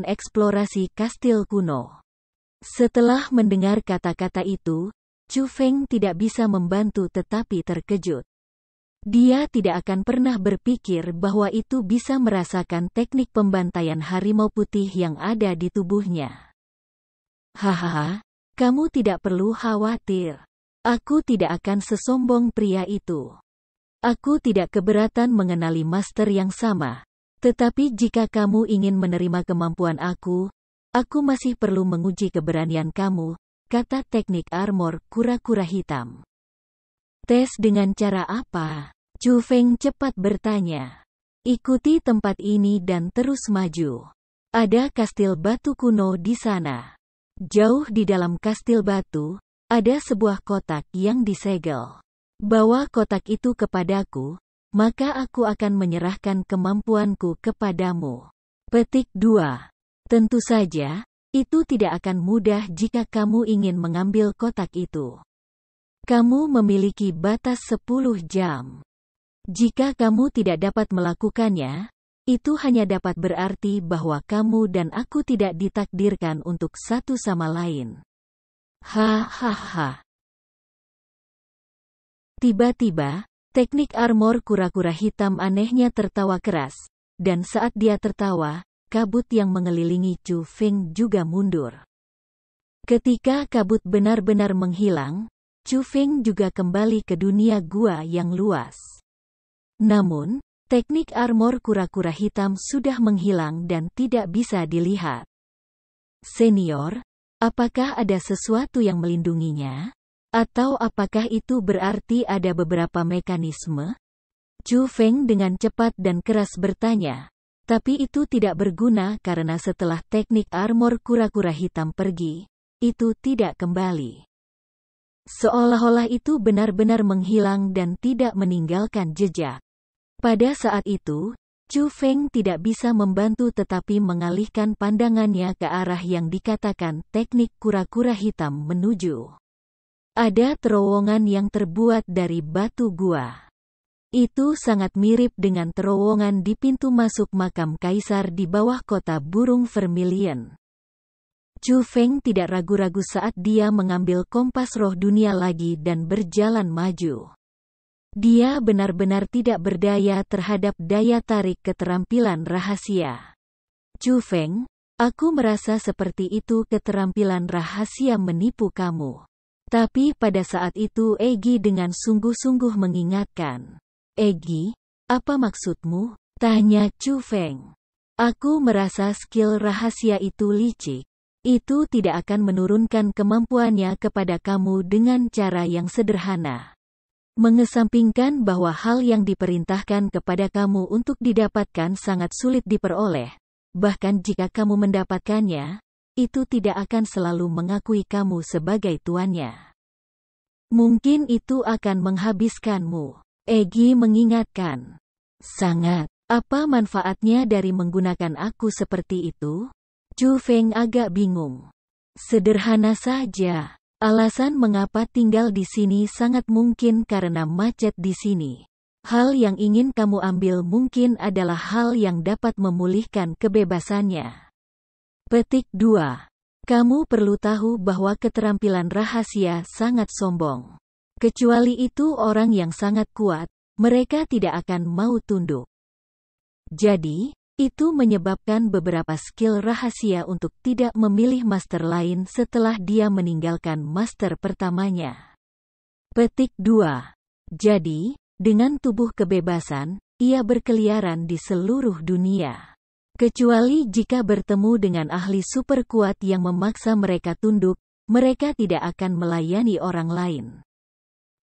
Eksplorasi Kastil Kuno Setelah mendengar kata-kata itu, Chu Feng tidak bisa membantu tetapi terkejut. Dia tidak akan pernah berpikir bahwa itu bisa merasakan teknik pembantaian harimau putih yang ada di tubuhnya. Hahaha, kamu tidak perlu khawatir. Aku tidak akan sesombong pria itu. Aku tidak keberatan mengenali master yang sama. Tetapi jika kamu ingin menerima kemampuan aku, aku masih perlu menguji keberanian kamu, kata teknik armor kura-kura hitam. Tes dengan cara apa? Chu Feng cepat bertanya. Ikuti tempat ini dan terus maju. Ada kastil batu kuno di sana. Jauh di dalam kastil batu, ada sebuah kotak yang disegel. Bawa kotak itu kepadaku, maka aku akan menyerahkan kemampuanku kepadamu. Petik 2. Tentu saja, itu tidak akan mudah jika kamu ingin mengambil kotak itu. Kamu memiliki batas 10 jam. Jika kamu tidak dapat melakukannya, itu hanya dapat berarti bahwa kamu dan aku tidak ditakdirkan untuk satu sama lain. Hahaha. Tiba-tiba, teknik armor kura-kura hitam anehnya tertawa keras, dan saat dia tertawa, kabut yang mengelilingi Chu Feng juga mundur. Ketika kabut benar-benar menghilang, Chu Feng juga kembali ke dunia gua yang luas. Namun, teknik armor kura-kura hitam sudah menghilang dan tidak bisa dilihat. Senior, apakah ada sesuatu yang melindunginya? Atau apakah itu berarti ada beberapa mekanisme? Chu Feng dengan cepat dan keras bertanya, tapi itu tidak berguna karena setelah teknik armor kura-kura hitam pergi, itu tidak kembali. Seolah-olah itu benar-benar menghilang dan tidak meninggalkan jejak. Pada saat itu, Chu Feng tidak bisa membantu tetapi mengalihkan pandangannya ke arah yang dikatakan teknik kura-kura hitam menuju. Ada terowongan yang terbuat dari batu gua. Itu sangat mirip dengan terowongan di pintu masuk makam kaisar di bawah kota burung Vermilion. Chu Feng tidak ragu-ragu saat dia mengambil kompas roh dunia lagi dan berjalan maju. Dia benar-benar tidak berdaya terhadap daya tarik keterampilan rahasia. Chu Feng, aku merasa seperti itu keterampilan rahasia menipu kamu. Tapi pada saat itu Egi dengan sungguh-sungguh mengingatkan. Egi, apa maksudmu? Tanya Chu Feng. Aku merasa skill rahasia itu licik itu tidak akan menurunkan kemampuannya kepada kamu dengan cara yang sederhana. Mengesampingkan bahwa hal yang diperintahkan kepada kamu untuk didapatkan sangat sulit diperoleh, bahkan jika kamu mendapatkannya, itu tidak akan selalu mengakui kamu sebagai tuannya. Mungkin itu akan menghabiskanmu. Egi mengingatkan. Sangat. Apa manfaatnya dari menggunakan aku seperti itu? Chu Feng agak bingung. Sederhana saja. Alasan mengapa tinggal di sini sangat mungkin karena macet di sini. Hal yang ingin kamu ambil mungkin adalah hal yang dapat memulihkan kebebasannya. Petik 2. Kamu perlu tahu bahwa keterampilan rahasia sangat sombong. Kecuali itu orang yang sangat kuat, mereka tidak akan mau tunduk. Jadi, itu menyebabkan beberapa skill rahasia untuk tidak memilih master lain setelah dia meninggalkan master pertamanya. Petik 2. Jadi, dengan tubuh kebebasan, ia berkeliaran di seluruh dunia. Kecuali jika bertemu dengan ahli super kuat yang memaksa mereka tunduk, mereka tidak akan melayani orang lain.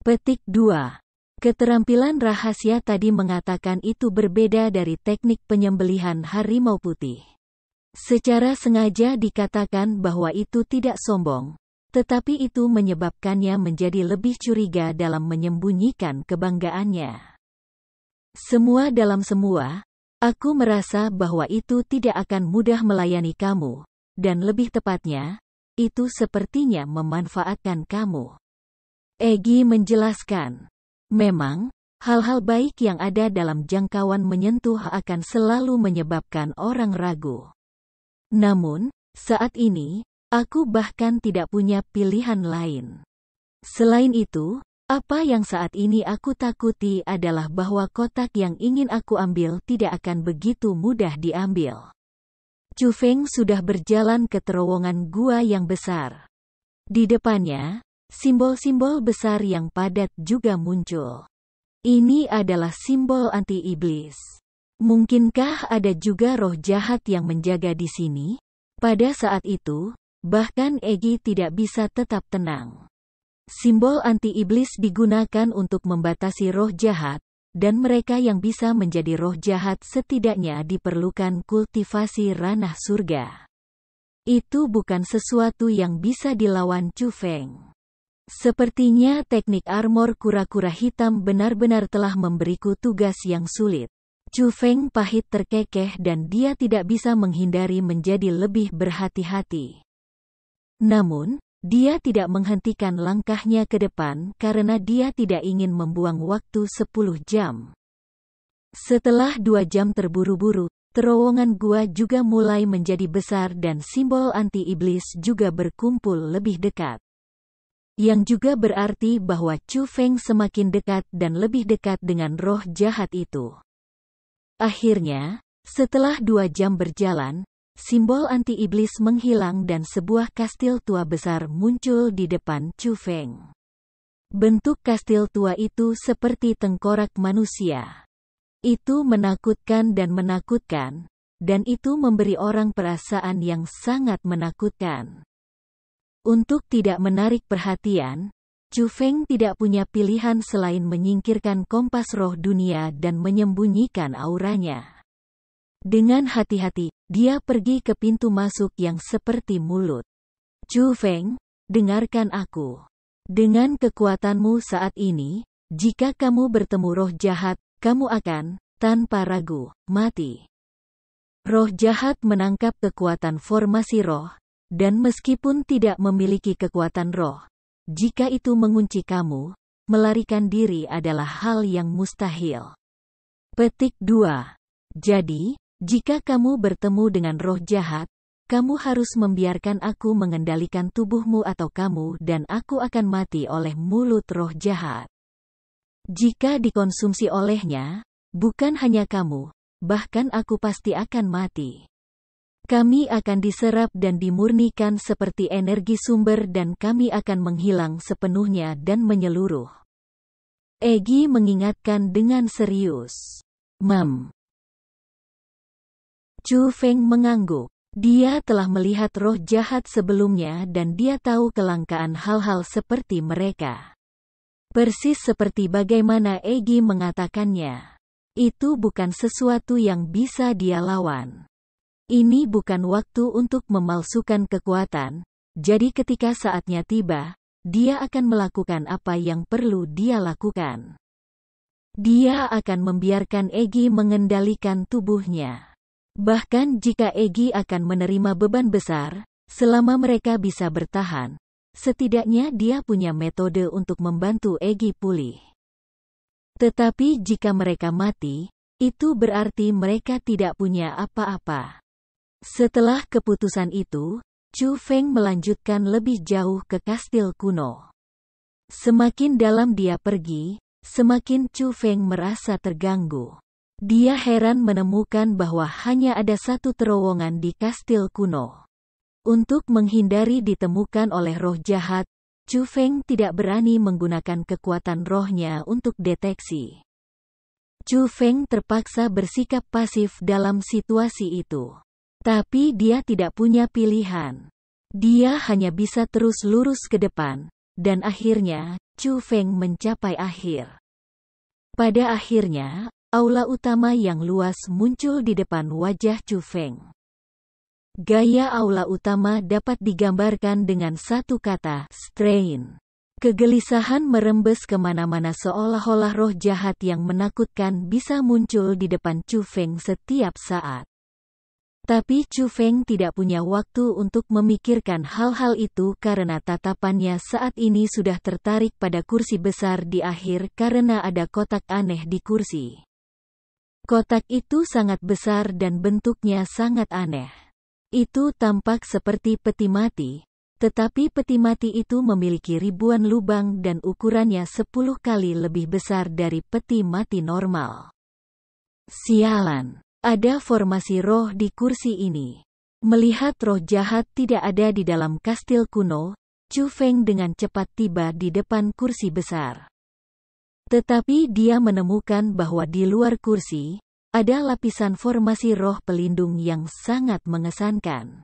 Petik 2. Keterampilan rahasia tadi mengatakan itu berbeda dari teknik penyembelihan harimau putih. Secara sengaja dikatakan bahwa itu tidak sombong, tetapi itu menyebabkannya menjadi lebih curiga dalam menyembunyikan kebanggaannya. Semua dalam semua, aku merasa bahwa itu tidak akan mudah melayani kamu, dan lebih tepatnya, itu sepertinya memanfaatkan kamu. Egi menjelaskan, memang, hal-hal baik yang ada dalam jangkauan menyentuh akan selalu menyebabkan orang ragu. Namun, saat ini, Aku bahkan tidak punya pilihan lain. Selain itu, apa yang saat ini aku takuti adalah bahwa kotak yang ingin aku ambil tidak akan begitu mudah diambil. Chu Feng sudah berjalan ke terowongan gua yang besar. Di depannya, simbol-simbol besar yang padat juga muncul. Ini adalah simbol anti-iblis. Mungkinkah ada juga roh jahat yang menjaga di sini? Pada saat itu, Bahkan Egi tidak bisa tetap tenang. Simbol anti-iblis digunakan untuk membatasi roh jahat, dan mereka yang bisa menjadi roh jahat setidaknya diperlukan kultivasi ranah surga. Itu bukan sesuatu yang bisa dilawan Chu Feng. Sepertinya teknik armor kura-kura hitam benar-benar telah memberiku tugas yang sulit. Chu Feng pahit terkekeh dan dia tidak bisa menghindari menjadi lebih berhati-hati. Namun, dia tidak menghentikan langkahnya ke depan karena dia tidak ingin membuang waktu 10 jam. Setelah dua jam terburu-buru, terowongan gua juga mulai menjadi besar dan simbol anti-iblis juga berkumpul lebih dekat. Yang juga berarti bahwa Chu Feng semakin dekat dan lebih dekat dengan roh jahat itu. Akhirnya, setelah dua jam berjalan, Simbol anti-iblis menghilang dan sebuah kastil tua besar muncul di depan Chu Feng. Bentuk kastil tua itu seperti tengkorak manusia. Itu menakutkan dan menakutkan, dan itu memberi orang perasaan yang sangat menakutkan. Untuk tidak menarik perhatian, Chu Feng tidak punya pilihan selain menyingkirkan kompas roh dunia dan menyembunyikan auranya. Dengan hati-hati, dia pergi ke pintu masuk yang seperti mulut. Chu Feng, dengarkan aku. Dengan kekuatanmu saat ini, jika kamu bertemu roh jahat, kamu akan, tanpa ragu, mati. Roh jahat menangkap kekuatan formasi roh, dan meskipun tidak memiliki kekuatan roh, jika itu mengunci kamu, melarikan diri adalah hal yang mustahil. Petik 2. Jadi, jika kamu bertemu dengan roh jahat, kamu harus membiarkan aku mengendalikan tubuhmu atau kamu dan aku akan mati oleh mulut roh jahat. Jika dikonsumsi olehnya, bukan hanya kamu, bahkan aku pasti akan mati. Kami akan diserap dan dimurnikan seperti energi sumber dan kami akan menghilang sepenuhnya dan menyeluruh. Egi mengingatkan dengan serius. Mam, Chu Feng mengangguk. Dia telah melihat roh jahat sebelumnya dan dia tahu kelangkaan hal-hal seperti mereka. Persis seperti bagaimana Egi mengatakannya. Itu bukan sesuatu yang bisa dia lawan. Ini bukan waktu untuk memalsukan kekuatan, jadi ketika saatnya tiba, dia akan melakukan apa yang perlu dia lakukan. Dia akan membiarkan Egi mengendalikan tubuhnya. Bahkan jika Egi akan menerima beban besar, selama mereka bisa bertahan, setidaknya dia punya metode untuk membantu Egi pulih. Tetapi jika mereka mati, itu berarti mereka tidak punya apa-apa. Setelah keputusan itu, Chu Feng melanjutkan lebih jauh ke kastil kuno. Semakin dalam dia pergi, semakin Chu Feng merasa terganggu. Dia heran menemukan bahwa hanya ada satu terowongan di kastil kuno. Untuk menghindari ditemukan oleh roh jahat, Chu Feng tidak berani menggunakan kekuatan rohnya untuk deteksi. Chu Feng terpaksa bersikap pasif dalam situasi itu. Tapi dia tidak punya pilihan. Dia hanya bisa terus lurus ke depan, dan akhirnya, Chu Feng mencapai akhir. Pada akhirnya, Aula utama yang luas muncul di depan wajah Chu Feng. Gaya aula utama dapat digambarkan dengan satu kata, strain. Kegelisahan merembes ke mana-mana seolah-olah roh jahat yang menakutkan bisa muncul di depan Chu Feng setiap saat. Tapi Chu Feng tidak punya waktu untuk memikirkan hal-hal itu karena tatapannya saat ini sudah tertarik pada kursi besar di akhir karena ada kotak aneh di kursi. Kotak itu sangat besar dan bentuknya sangat aneh. Itu tampak seperti peti mati, tetapi peti mati itu memiliki ribuan lubang dan ukurannya sepuluh kali lebih besar dari peti mati normal. Sialan, ada formasi roh di kursi ini. Melihat roh jahat tidak ada di dalam kastil kuno, Chu Feng dengan cepat tiba di depan kursi besar. Tetapi dia menemukan bahwa di luar kursi, ada lapisan formasi roh pelindung yang sangat mengesankan.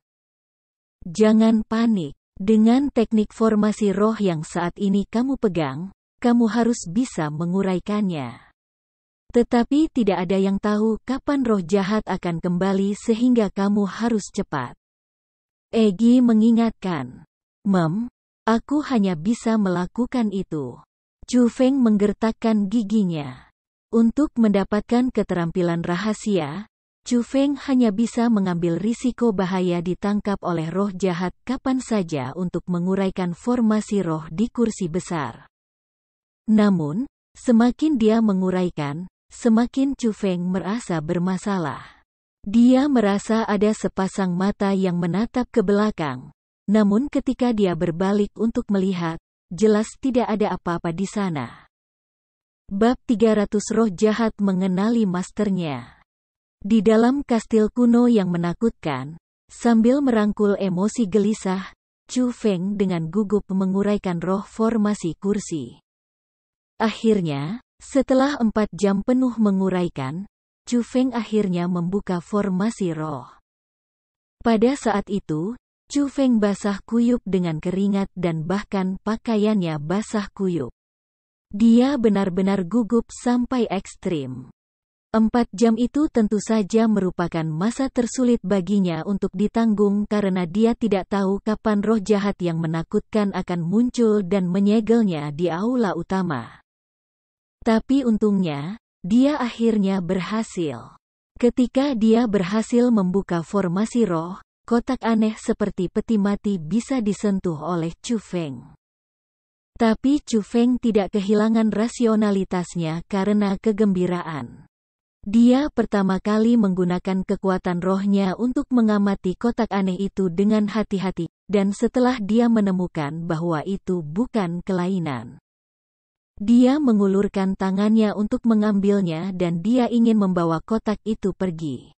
Jangan panik. Dengan teknik formasi roh yang saat ini kamu pegang, kamu harus bisa menguraikannya. Tetapi tidak ada yang tahu kapan roh jahat akan kembali sehingga kamu harus cepat. Egi mengingatkan. Mem, aku hanya bisa melakukan itu. Chu Feng menggertakkan giginya. Untuk mendapatkan keterampilan rahasia, Chu Feng hanya bisa mengambil risiko bahaya ditangkap oleh roh jahat kapan saja untuk menguraikan formasi roh di kursi besar. Namun, semakin dia menguraikan, semakin Chu Feng merasa bermasalah. Dia merasa ada sepasang mata yang menatap ke belakang. Namun ketika dia berbalik untuk melihat, jelas tidak ada apa-apa di sana. Bab 300 Roh Jahat Mengenali Masternya di dalam kastil kuno yang menakutkan, sambil merangkul emosi gelisah, Chu Feng dengan gugup menguraikan roh formasi kursi. Akhirnya, setelah empat jam penuh menguraikan, Chu Feng akhirnya membuka formasi roh. Pada saat itu, Chu Feng basah kuyup dengan keringat dan bahkan pakaiannya basah kuyup. Dia benar-benar gugup sampai ekstrim. Empat jam itu tentu saja merupakan masa tersulit baginya untuk ditanggung karena dia tidak tahu kapan roh jahat yang menakutkan akan muncul dan menyegelnya di aula utama. Tapi untungnya, dia akhirnya berhasil. Ketika dia berhasil membuka formasi roh, kotak aneh seperti peti mati bisa disentuh oleh Chu Feng. Tapi Chu Feng tidak kehilangan rasionalitasnya karena kegembiraan. Dia pertama kali menggunakan kekuatan rohnya untuk mengamati kotak aneh itu dengan hati-hati, dan setelah dia menemukan bahwa itu bukan kelainan. Dia mengulurkan tangannya untuk mengambilnya dan dia ingin membawa kotak itu pergi.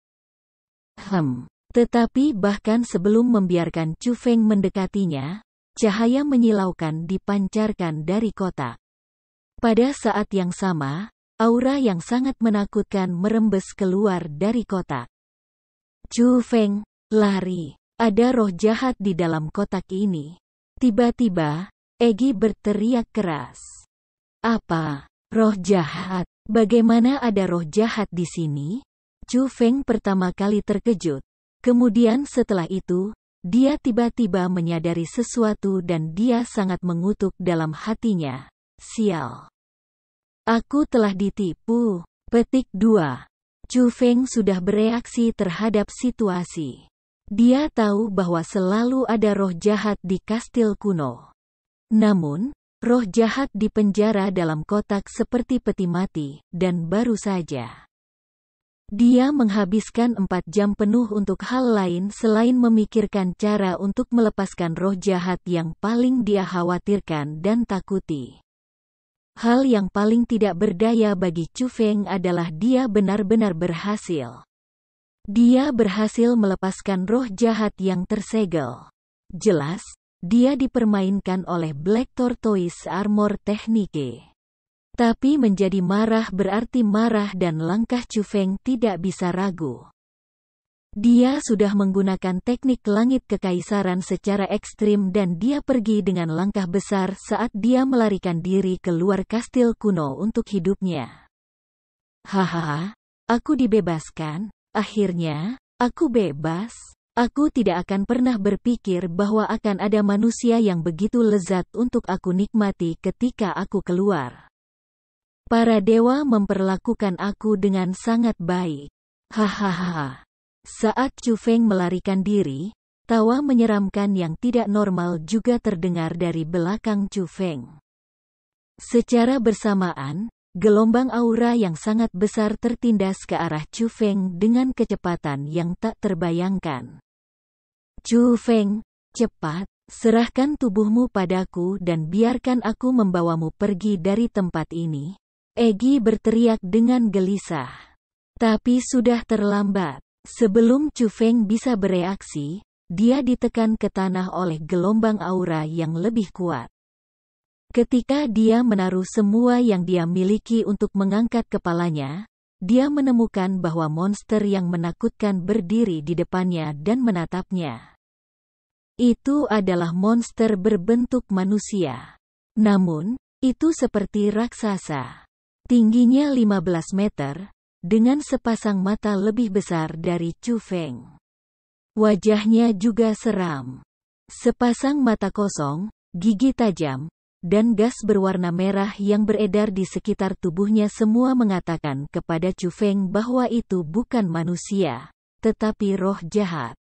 Hmm. Tetapi bahkan sebelum membiarkan Chu Feng mendekatinya, cahaya menyilaukan dipancarkan dari kotak. Pada saat yang sama, Aura yang sangat menakutkan merembes keluar dari kotak. Chu Feng, lari. Ada roh jahat di dalam kotak ini. Tiba-tiba, Egi berteriak keras. Apa? Roh jahat? Bagaimana ada roh jahat di sini? Chu Feng pertama kali terkejut. Kemudian setelah itu, dia tiba-tiba menyadari sesuatu dan dia sangat mengutuk dalam hatinya. Sial. Aku telah ditipu. Petik 2. Chu Feng sudah bereaksi terhadap situasi. Dia tahu bahwa selalu ada roh jahat di kastil kuno. Namun, roh jahat di penjara dalam kotak seperti peti mati, dan baru saja. Dia menghabiskan empat jam penuh untuk hal lain selain memikirkan cara untuk melepaskan roh jahat yang paling dia khawatirkan dan takuti. Hal yang paling tidak berdaya bagi Chu Feng adalah dia benar-benar berhasil. Dia berhasil melepaskan roh jahat yang tersegel. Jelas, dia dipermainkan oleh Black Tortoise Armor Technique. Tapi menjadi marah berarti marah dan langkah Chu Feng tidak bisa ragu. Dia sudah menggunakan teknik langit kekaisaran secara ekstrim dan dia pergi dengan langkah besar saat dia melarikan diri keluar kastil kuno untuk hidupnya. Hahaha, aku dibebaskan, akhirnya, aku bebas. Aku tidak akan pernah berpikir bahwa akan ada manusia yang begitu lezat untuk aku nikmati ketika aku keluar. Para dewa memperlakukan aku dengan sangat baik. Hahaha. Saat Chu Feng melarikan diri, tawa menyeramkan yang tidak normal juga terdengar dari belakang Chu Feng. Secara bersamaan, Gelombang aura yang sangat besar tertindas ke arah Chu Feng dengan kecepatan yang tak terbayangkan. Chu Feng, cepat, serahkan tubuhmu padaku dan biarkan aku membawamu pergi dari tempat ini. Egi berteriak dengan gelisah. Tapi sudah terlambat. Sebelum Chu Feng bisa bereaksi, dia ditekan ke tanah oleh gelombang aura yang lebih kuat. Ketika dia menaruh semua yang dia miliki untuk mengangkat kepalanya, dia menemukan bahwa monster yang menakutkan berdiri di depannya dan menatapnya. Itu adalah monster berbentuk manusia. Namun, itu seperti raksasa. Tingginya 15 meter, dengan sepasang mata lebih besar dari Chu Feng. Wajahnya juga seram. Sepasang mata kosong, gigi tajam, dan gas berwarna merah yang beredar di sekitar tubuhnya semua mengatakan kepada Chu Feng bahwa itu bukan manusia, tetapi roh jahat.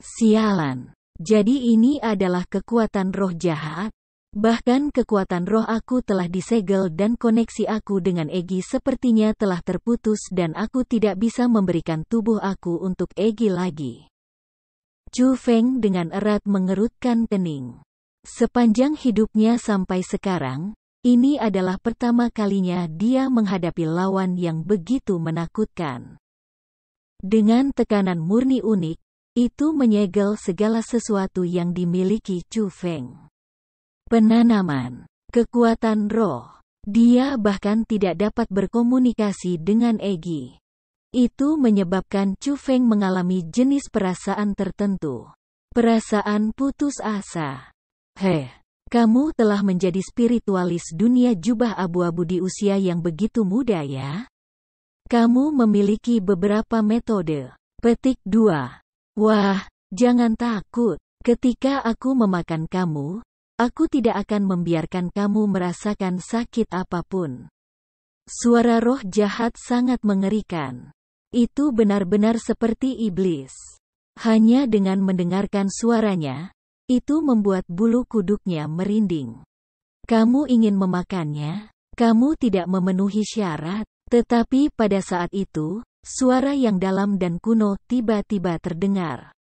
Sialan. Jadi ini adalah kekuatan roh jahat? Bahkan kekuatan roh aku telah disegel dan koneksi aku dengan Egi sepertinya telah terputus dan aku tidak bisa memberikan tubuh aku untuk Egi lagi. Chu Feng dengan erat mengerutkan kening. Sepanjang hidupnya sampai sekarang, ini adalah pertama kalinya dia menghadapi lawan yang begitu menakutkan. Dengan tekanan murni unik, itu menyegel segala sesuatu yang dimiliki Chu Feng. Penanaman, kekuatan roh, dia bahkan tidak dapat berkomunikasi dengan Egi. Itu menyebabkan Chu Feng mengalami jenis perasaan tertentu. Perasaan putus asa. Heh, kamu telah menjadi spiritualis dunia jubah abu-abu di usia yang begitu muda ya? Kamu memiliki beberapa metode. Petik 2. Wah, jangan takut. Ketika aku memakan kamu, aku tidak akan membiarkan kamu merasakan sakit apa pun. Suara roh jahat sangat mengerikan. Itu benar-benar seperti iblis. Hanya dengan mendengarkan suaranya, itu membuat bulu kuduknya merinding. Kamu ingin memakannya? Kamu tidak memenuhi syarat. Tetapi pada saat itu, suara yang dalam dan kuno tiba-tiba terdengar.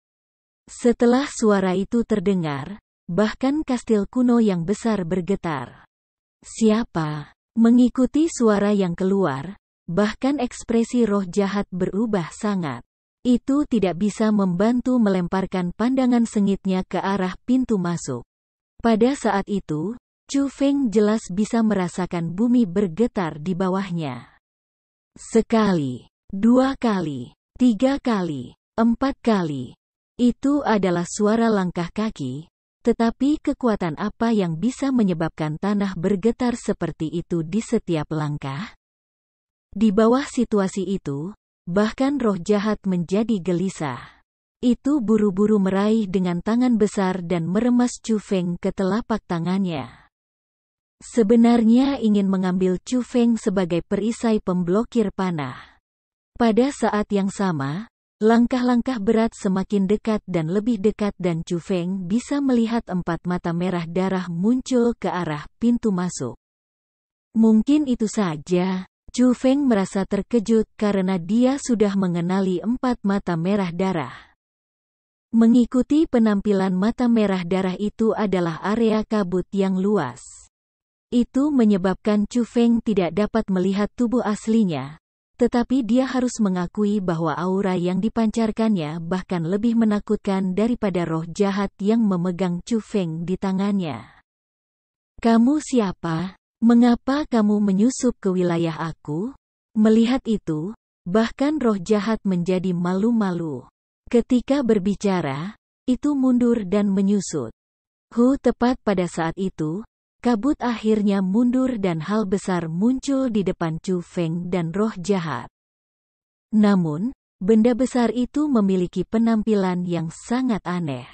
Setelah suara itu terdengar, bahkan kastil kuno yang besar bergetar. Siapa? Mengikuti suara yang keluar, bahkan ekspresi roh jahat berubah sangat. Itu tidak bisa membantu melemparkan pandangan sengitnya ke arah pintu masuk. Pada saat itu, Chu Feng jelas bisa merasakan bumi bergetar di bawahnya. Sekali, dua kali, tiga kali, empat kali. Itu adalah suara langkah kaki, tetapi kekuatan apa yang bisa menyebabkan tanah bergetar seperti itu di setiap langkah? Di bawah situasi itu, Bahkan roh jahat menjadi gelisah. Itu buru-buru meraih dengan tangan besar dan meremas Chu Feng ke telapak tangannya. Sebenarnya ingin mengambil Chu Feng sebagai perisai pemblokir panah. Pada saat yang sama, langkah-langkah berat semakin dekat dan lebih dekat dan Chu Feng bisa melihat empat mata merah darah muncul ke arah pintu masuk. Mungkin itu saja, Chu Feng merasa terkejut karena dia sudah mengenali empat mata merah darah. Mengikuti penampilan mata merah darah itu adalah area kabut yang luas. Itu menyebabkan Chu Feng tidak dapat melihat tubuh aslinya, tetapi dia harus mengakui bahwa aura yang dipancarkannya bahkan lebih menakutkan daripada roh jahat yang memegang Chu Feng di tangannya. Kamu siapa? Mengapa kamu menyusup ke wilayah aku? Melihat itu, bahkan roh jahat menjadi malu-malu. Ketika berbicara, itu mundur dan menyusut. Hu tepat pada saat itu, kabut akhirnya mundur dan hal besar muncul di depan Chu Feng dan roh jahat. Namun, Benda besar itu memiliki penampilan yang sangat aneh.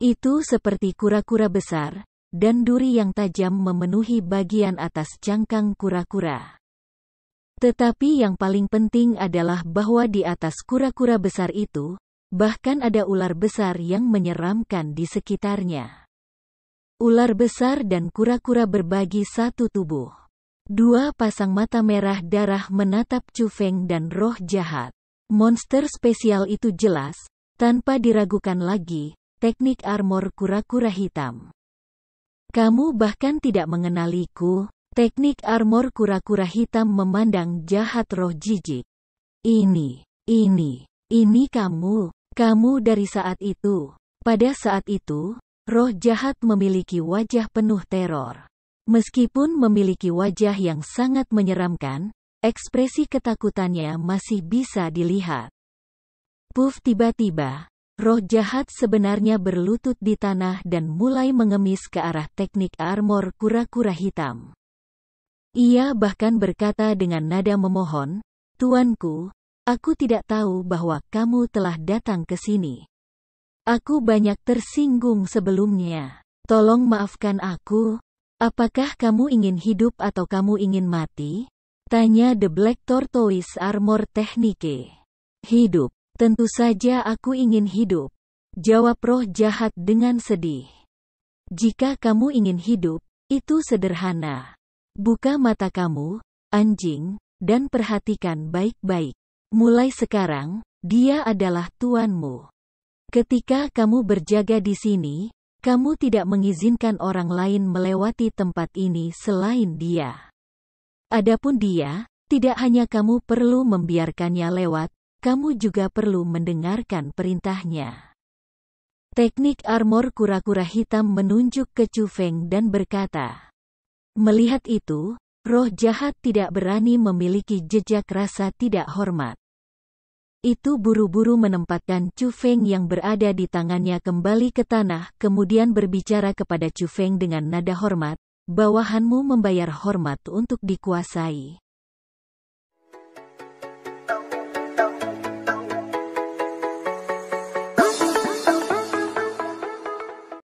Itu seperti kura-kura besar, dan duri yang tajam memenuhi bagian atas cangkang kura-kura. Tetapi yang paling penting adalah bahwa di atas kura-kura besar itu, bahkan ada ular besar yang menyeramkan di sekitarnya. Ular besar dan kura-kura berbagi satu tubuh. Dua pasang mata merah darah menatap Cufeng dan roh jahat. Monster spesial itu jelas, tanpa diragukan lagi, teknik armor kura-kura hitam. Kamu bahkan tidak mengenaliku, teknik armor kura-kura hitam memandang jahat roh jijik. Ini, ini, ini kamu, kamu dari saat itu. Pada saat itu, roh jahat memiliki wajah penuh teror. Meskipun memiliki wajah yang sangat menyeramkan, Ekspresi ketakutannya masih bisa dilihat. Puff tiba-tiba, roh jahat sebenarnya berlutut di tanah dan mulai mengemis ke arah teknik armor kura-kura hitam. Ia bahkan berkata dengan nada memohon, Tuanku, aku tidak tahu bahwa kamu telah datang ke sini. Aku banyak tersinggung sebelumnya. Tolong maafkan aku. Apakah kamu ingin hidup atau kamu ingin mati? Tanya The Black Tortoise Armor Technique. Hidup. Tentu saja aku ingin hidup. Jawab roh jahat dengan sedih. Jika kamu ingin hidup, itu sederhana. Buka mata kamu, anjing, dan perhatikan baik-baik. Mulai sekarang, dia adalah tuanmu. Ketika kamu berjaga di sini, kamu tidak mengizinkan orang lain melewati tempat ini selain dia. Adapun dia, tidak hanya kamu perlu membiarkannya lewat, kamu juga perlu mendengarkan perintahnya. Teknik armor kura-kura hitam menunjuk ke Feng dan berkata, Melihat itu, roh jahat tidak berani memiliki jejak rasa tidak hormat. Itu buru-buru menempatkan Feng yang berada di tangannya kembali ke tanah kemudian berbicara kepada Feng dengan nada hormat, Bawahanmu membayar hormat untuk dikuasai.